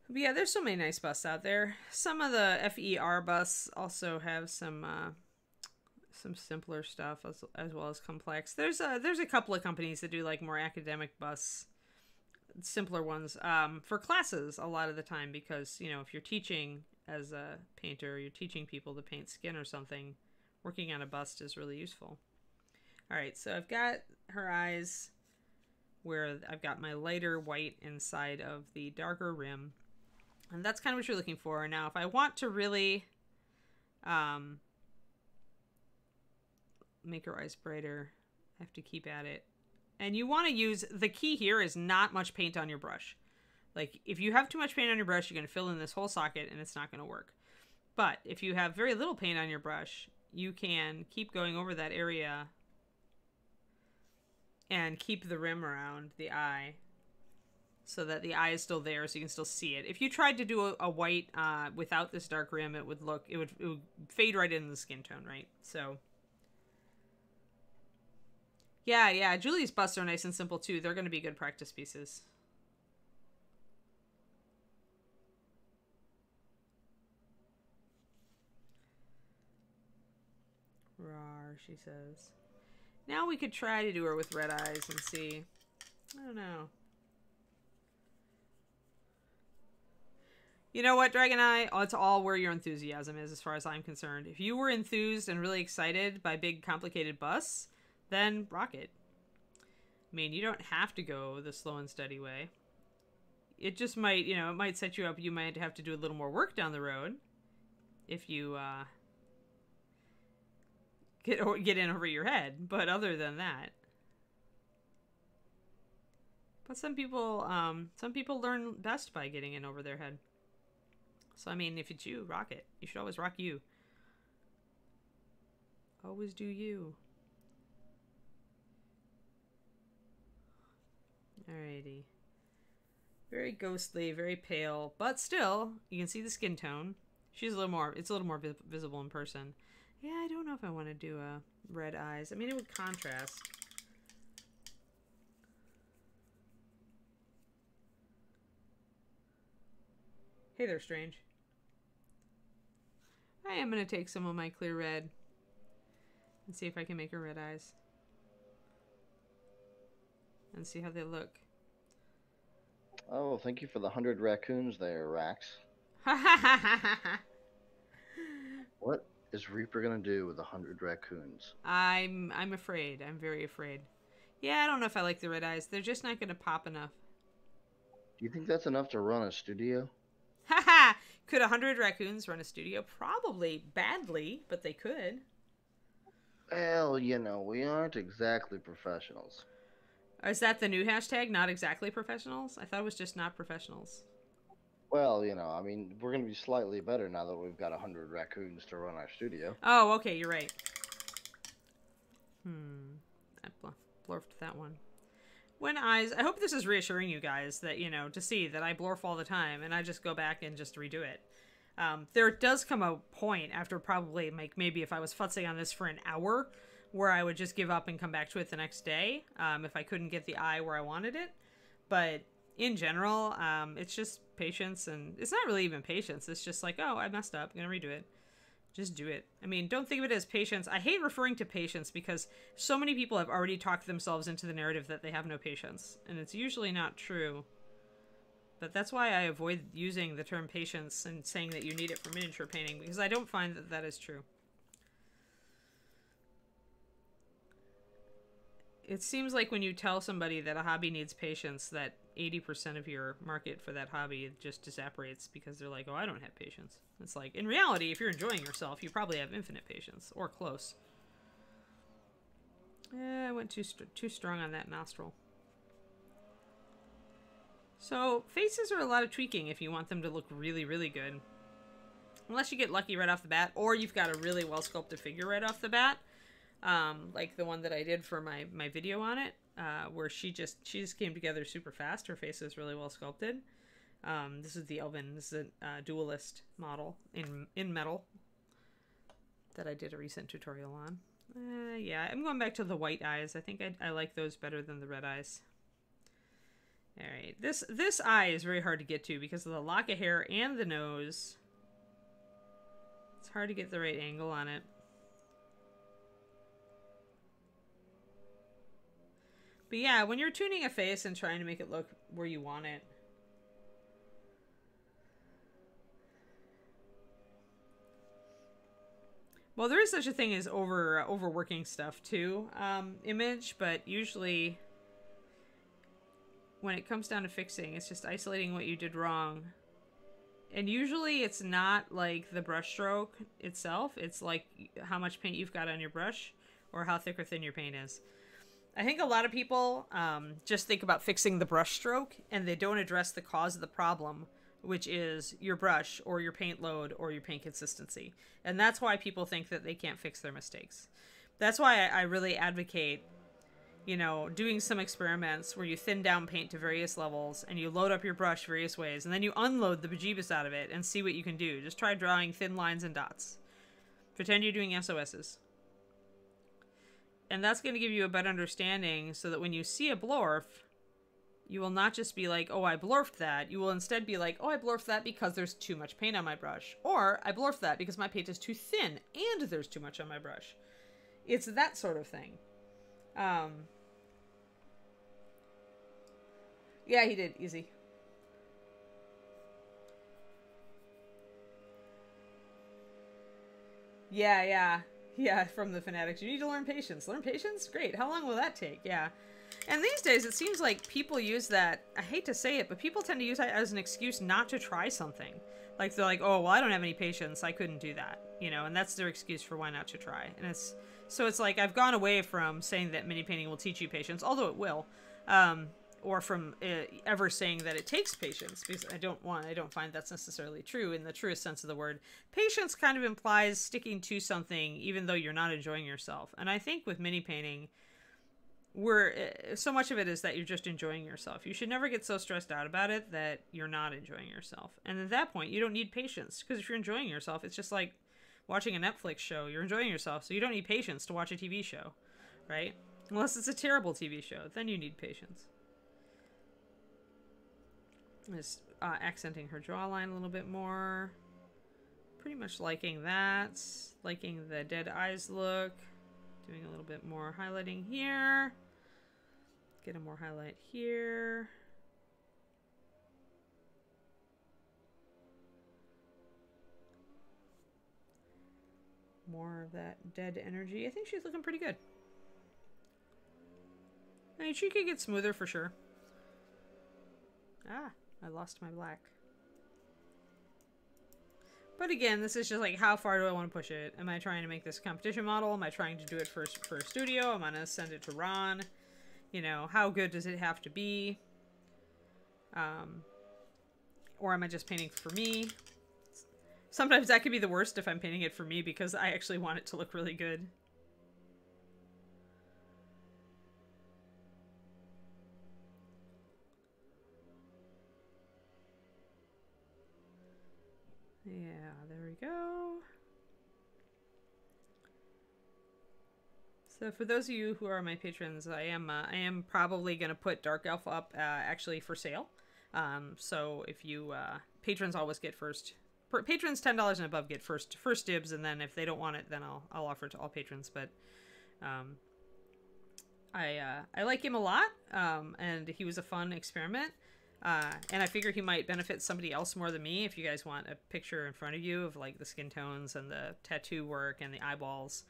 But yeah, there's so many nice busts out there. Some of the FER busts also have some uh, some simpler stuff as, as well as complex. There's a there's a couple of companies that do like more academic busts simpler ones um, for classes a lot of the time because you know if you're teaching as a painter you're teaching people to paint skin or something working on a bust is really useful all right so i've got her eyes where i've got my lighter white inside of the darker rim and that's kind of what you're looking for now if i want to really um, make her eyes brighter i have to keep at it and you want to use the key here is not much paint on your brush. Like if you have too much paint on your brush, you're going to fill in this whole socket and it's not going to work. But if you have very little paint on your brush, you can keep going over that area and keep the rim around the eye so that the eye is still there so you can still see it. If you tried to do a, a white uh, without this dark rim, it would look, it would, it would fade right into the skin tone, right? So yeah, yeah. Julie's busts are nice and simple too. They're going to be good practice pieces. Rar, she says. Now we could try to do her with red eyes and see. I don't know. You know what, Dragon Eye? Oh, it's all where your enthusiasm is, as far as I'm concerned. If you were enthused and really excited by big, complicated busts, then rocket. I mean, you don't have to go the slow and steady way. it just might, you know, it might set you up. You might have to do a little more work down the road if you uh, get get in over your head. But other than that, but some people, um, some people learn best by getting in over their head. So I mean, if it's you, rock it. You should always rock you. Always do you. Alrighty. Very ghostly, very pale, but still, you can see the skin tone. She's a little more, it's a little more vi- visible in person. Yeah, I don't know if I want to do a red eyes. I mean, it would contrast. Hey there, Strange. I am going to take some of my clear red and see if I can make her red eyes. And see how they look. Oh, thank you for the hundred raccoons there, Rax. <laughs> what is Reaper gonna do with a hundred raccoons? I'm I'm afraid. I'm very afraid. Yeah, I don't know if I like the red eyes. They're just not gonna pop enough. Do you think that's enough to run a studio? Haha! could a hundred raccoons run a studio? Probably badly, but they could. Well, you know, we aren't exactly professionals. Is that the new hashtag? Not exactly professionals? I thought it was just not professionals. Well, you know, I mean, we're going to be slightly better now that we've got a hundred raccoons to run our studio. Oh, okay, you're right. Hmm, I blurfed that one. When eyes, I hope this is reassuring you guys that you know to see that I blurf all the time and I just go back and just redo it. Um, there does come a point after probably like maybe if I was futzing on this for an hour where I would just give up and come back to it the next day um, if I couldn't get the eye where I wanted it. But in general, um, it's just patience, and it's not really even patience. It's just like, oh, I messed up. I'm gonna redo it. Just do it. I mean, don't think of it as patience. I hate referring to patience because so many people have already talked themselves into the narrative that they have no patience, and it's usually not true. But that's why I avoid using the term patience and saying that you need it for miniature painting because I don't find that that is true. It seems like when you tell somebody that a hobby needs patience, that 80% of your market for that hobby just disapparates because they're like, oh, I don't have patience. It's like, in reality, if you're enjoying yourself, you probably have infinite patience, or close. Eh, I went too, too strong on that nostril. So, faces are a lot of tweaking if you want them to look really, really good. Unless you get lucky right off the bat, or you've got a really well sculpted figure right off the bat. Um, like the one that I did for my, my video on it, uh, where she just she just came together super fast. Her face is really well sculpted. Um, this is the Elven. This is a uh, duelist model in in metal that I did a recent tutorial on. Uh, yeah, I'm going back to the white eyes. I think I, I like those better than the red eyes. All right, this this eye is very hard to get to because of the lock of hair and the nose. It's hard to get the right angle on it. But yeah, when you're tuning a face and trying to make it look where you want it, Well, there is such a thing as over uh, overworking stuff too, um, image, but usually when it comes down to fixing, it's just isolating what you did wrong. And usually it's not like the brush stroke itself, it's like how much paint you've got on your brush or how thick or thin your paint is. I think a lot of people um, just think about fixing the brush stroke and they don't address the cause of the problem, which is your brush or your paint load or your paint consistency. And that's why people think that they can't fix their mistakes. That's why I, really advocate, you know, doing some experiments where you thin down paint to various levels and you load up your brush various ways and then you unload the bejeebus out of it and see what you can do. Just try drawing thin lines and dots. Pretend you're doing SOSs and that's going to give you a better understanding so that when you see a blorf, you will not just be like, oh, I blorfed that. You will instead be like, oh, I blorfed that because there's too much paint on my brush. Or I blorfed that because my paint is too thin and there's too much on my brush. It's that sort of thing. Um, yeah, he did. Easy. Yeah, yeah. Yeah, from the fanatics. You need to learn patience. Learn patience? Great. How long will that take? Yeah. And these days, it seems like people use that. I hate to say it, but people tend to use that as an excuse not to try something. Like they're like, "Oh, well, I don't have any patience. I couldn't do that," you know, and that's their excuse for why not to try. And it's so it's like I've gone away from saying that mini painting will teach you patience, although it will, um, or from uh, ever saying that it takes patience because I don't want. I don't find that's necessarily true in the truest sense of the word. Patience kind of implies sticking to something even though you're not enjoying yourself, and I think with mini painting we're uh, so much of it is that you're just enjoying yourself. You should never get so stressed out about it that you're not enjoying yourself. And at that point, you don't need patience because if you're enjoying yourself, it's just like watching a Netflix show. You're enjoying yourself, so you don't need patience to watch a TV show, right? Unless it's a terrible TV show, then you need patience. Just uh, accenting her jawline a little bit more. Pretty much liking that. Liking the dead eyes look. Doing a little bit more highlighting here. Get a more highlight here. More of that dead energy. I think she's looking pretty good. I mean, she could get smoother for sure. Ah, I lost my black. But again, this is just like, how far do I want to push it? Am I trying to make this competition model? Am I trying to do it for, for studio? Am I going to send it to Ron? You know, how good does it have to be? Um, or am I just painting for me? Sometimes that could be the worst if I'm painting it for me because I actually want it to look really good. Yeah, there we go. So for those of you who are my patrons, I am uh, I am probably going to put Dark Elf up uh, actually for sale. Um, so if you uh, patrons always get first. patrons ten dollars and above get first first dibs, and then if they don't want it, then I'll I'll offer it to all patrons. But um, I uh, I like him a lot, um, and he was a fun experiment. Uh, and I figure he might benefit somebody else more than me if you guys want a picture in front of you of like the skin tones and the tattoo work and the eyeballs.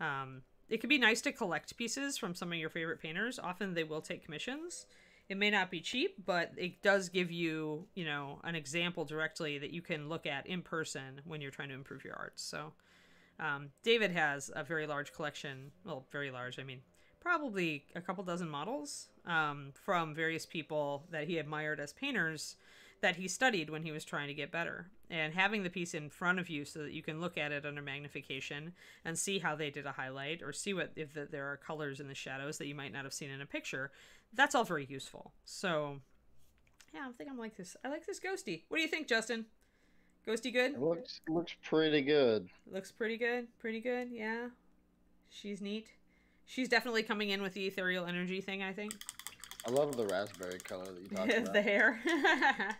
Um, it could be nice to collect pieces from some of your favorite painters. Often they will take commissions. It may not be cheap, but it does give you, you know, an example directly that you can look at in person when you're trying to improve your art. So, um, David has a very large collection. Well, very large. I mean, probably a couple dozen models um, from various people that he admired as painters that he studied when he was trying to get better. And having the piece in front of you so that you can look at it under magnification and see how they did a highlight or see what if the, there are colors in the shadows that you might not have seen in a picture, that's all very useful. So, yeah, I think I'm like this. I like this ghosty. What do you think, Justin? Ghosty good? It looks looks pretty good. Looks pretty good. Pretty good. Yeah. She's neat. She's definitely coming in with the ethereal energy thing, I think. I love the raspberry color that you talked <laughs> about. the hair. <laughs>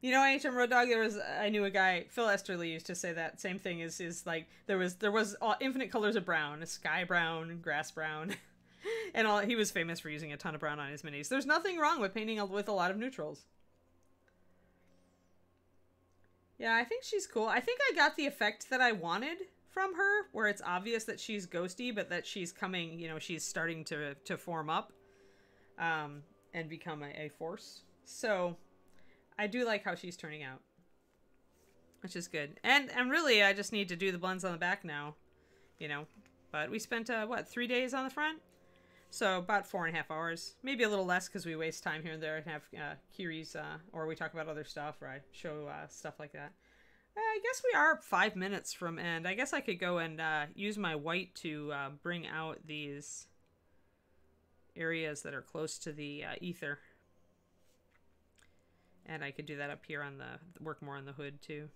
you know, HM Road Dog. There was I knew a guy Phil Esterly used to say that same thing. Is is like there was there was infinite colors of brown, sky brown, grass brown, <laughs> and all. He was famous for using a ton of brown on his minis. There's nothing wrong with painting with a lot of neutrals. Yeah, I think she's cool. I think I got the effect that I wanted from her where it's obvious that she's ghosty but that she's coming you know she's starting to to form up um and become a, a force. So i do like how she's turning out which is good. And and really i just need to do the blends on the back now you know. But we spent uh what three days on the front? So about four and a half hours. Maybe a little less because we waste time here and there and have uh Kiri's uh or we talk about other stuff or i show uh stuff like that I guess we are five minutes from end. I guess I could go and uh, use my white to uh, bring out these areas that are close to the uh, ether. And I could do that up here on the, work more on the hood too.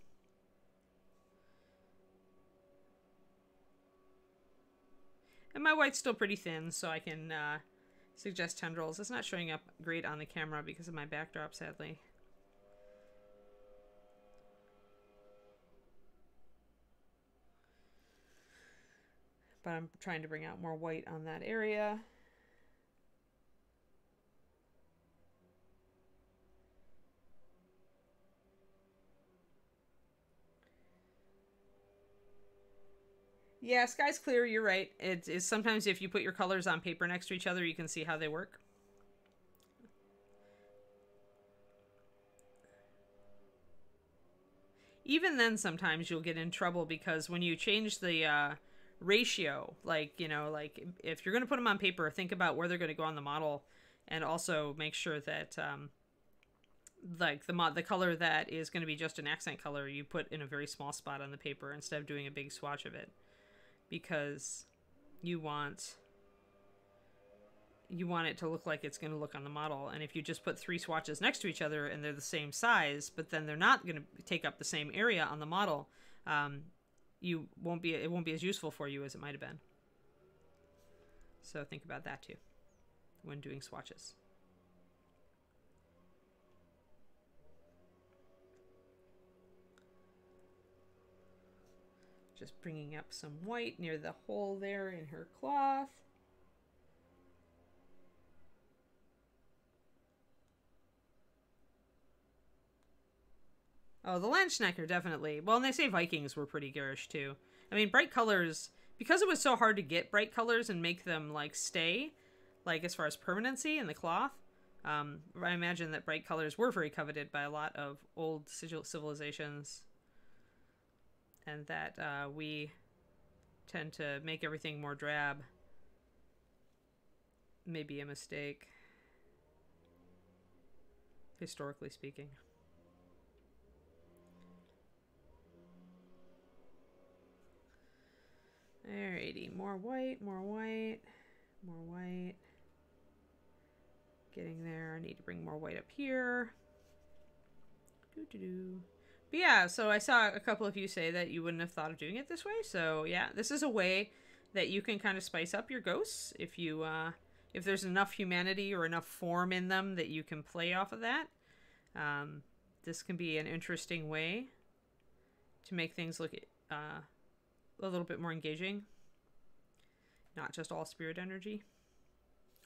And my white's still pretty thin, so I can uh, suggest tendrils. It's not showing up great on the camera because of my backdrop, sadly. But I'm trying to bring out more white on that area. Yeah, sky's clear. You're right. It is sometimes if you put your colors on paper next to each other, you can see how they work. Even then, sometimes you'll get in trouble because when you change the uh, ratio, like you know, like if you're going to put them on paper, think about where they're going to go on the model, and also make sure that um, like the mod the color that is going to be just an accent color you put in a very small spot on the paper instead of doing a big swatch of it. Because you want you want it to look like it's going to look on the model. And if you just put three swatches next to each other and they're the same size but then they're not going to take up the same area on the model um, you won't be it won't be as useful for you as it might have been so think about that too when doing swatches Just bringing up some white near the hole there in her cloth. Oh, the Landsknecher, definitely. Well, and they say Vikings were pretty garish, too. I mean, bright colors, because it was so hard to get bright colors and make them, like, stay, like, as far as permanency in the cloth, um, I imagine that bright colors were very coveted by a lot of old civilizations and that uh, we tend to make everything more drab Maybe a mistake, historically speaking. Alrighty, more white, more white, more white. Getting there. I need to bring more white up here. Doo -doo -doo. But yeah, so I saw a couple of you say that you wouldn't have thought of doing it this way. So yeah, this is a way that you can kind of spice up your ghosts if you uh, if there's enough humanity or enough form in them that you can play off of that. Um, this can be an interesting way to make things look uh, a little bit more engaging, not just all spirit energy.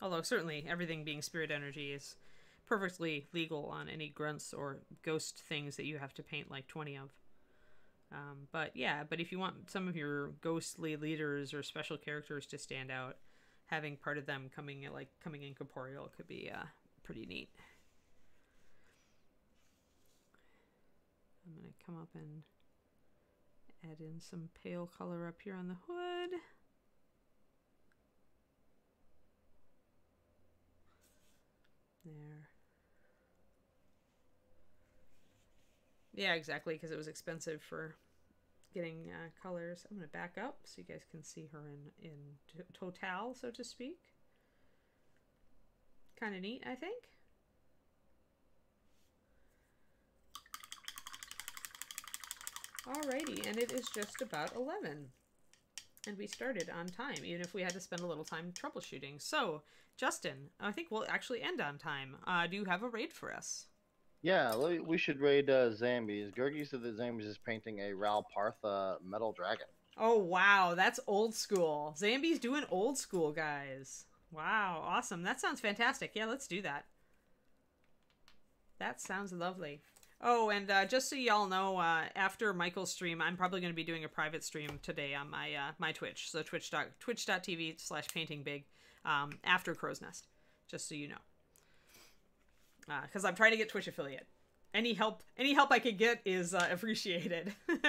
Although certainly everything being spirit energy is perfectly legal on any grunts or ghost things that you have to paint like 20 of. Um, but yeah, but if you want some of your ghostly leaders or special characters to stand out, having part of them coming like coming incorporeal could be uh, pretty neat. I'm gonna come up and add in some pale color up here on the hood. There. Yeah, exactly, because it was expensive for getting uh, colors. I'm going to back up so you guys can see her in, in total, so to speak. Kind of neat, I think. Alrighty, and it is just about 11. And we started on time, even if we had to spend a little time troubleshooting. So, Justin, I think we'll actually end on time. Uh, do you have a raid for us? Yeah, we should raid uh, Zambies. Gergie said that Zambies is painting a Ral Partha metal dragon. Oh wow, that's old school. Zambies doing old school, guys. Wow, awesome. That sounds fantastic. Yeah, let's do that. That sounds lovely. Oh, and uh, just so y'all know, uh, after Michael's stream, I'm probably going to be doing a private stream today on my uh, my Twitch. So twitch dot, twitch.tv slash painting big um, after Crow's Nest, just so you know because uh, I'm trying to get Twitch affiliate. Any help, any help I could get is uh, appreciated. <laughs>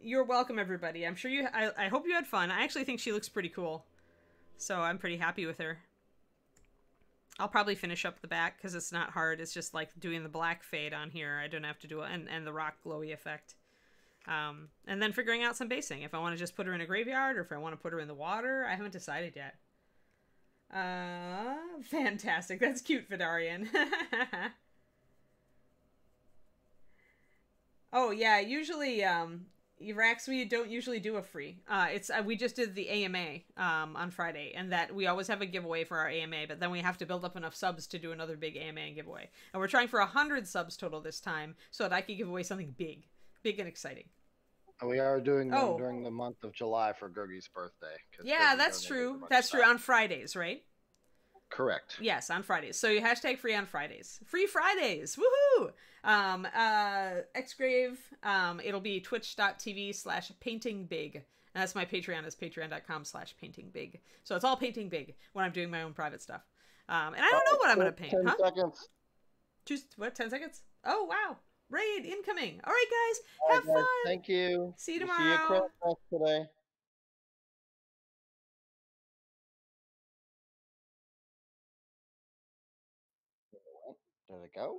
You're welcome, everybody. I'm sure you. I, I hope you had fun. I actually think she looks pretty cool, so I'm pretty happy with her. I'll probably finish up the back because it's not hard. It's just like doing the black fade on here. I don't have to do it, and and the rock glowy effect. Um, and then figuring out some basing. If I want to just put her in a graveyard or if I want to put her in the water, I haven't decided yet. Uh, <laughs> fantastic. That's cute, Vidarian. <laughs> oh yeah, usually um Rax we don't usually do a free. Uh it's uh, we just did the AMA um on Friday and that we always have a giveaway for our AMA, but then we have to build up enough subs to do another big AMA and giveaway. And we're trying for a 100 subs total this time so that I can give away something big, big and exciting. We are doing them oh. during the month of July for Gergie's birthday. Yeah, that's true. That's true on Fridays, right? Correct. Yes, on Fridays. So you hashtag free on Fridays. Free Fridays. Woohoo! Um, uh, Xgrave, um, it'll be twitch.tv slash painting big. And that's my Patreon is patreon.com slash painting big. So it's all painting big when I'm doing my own private stuff. Um, and I don't know what I'm going to paint. Ten Huh? seconds. Just, what, 10 seconds? Oh, wow. Raid incoming. All right, guys. Have right, guys, fun. Thank you. See you We'll See you at tomorrow. Christmas today. Did it go?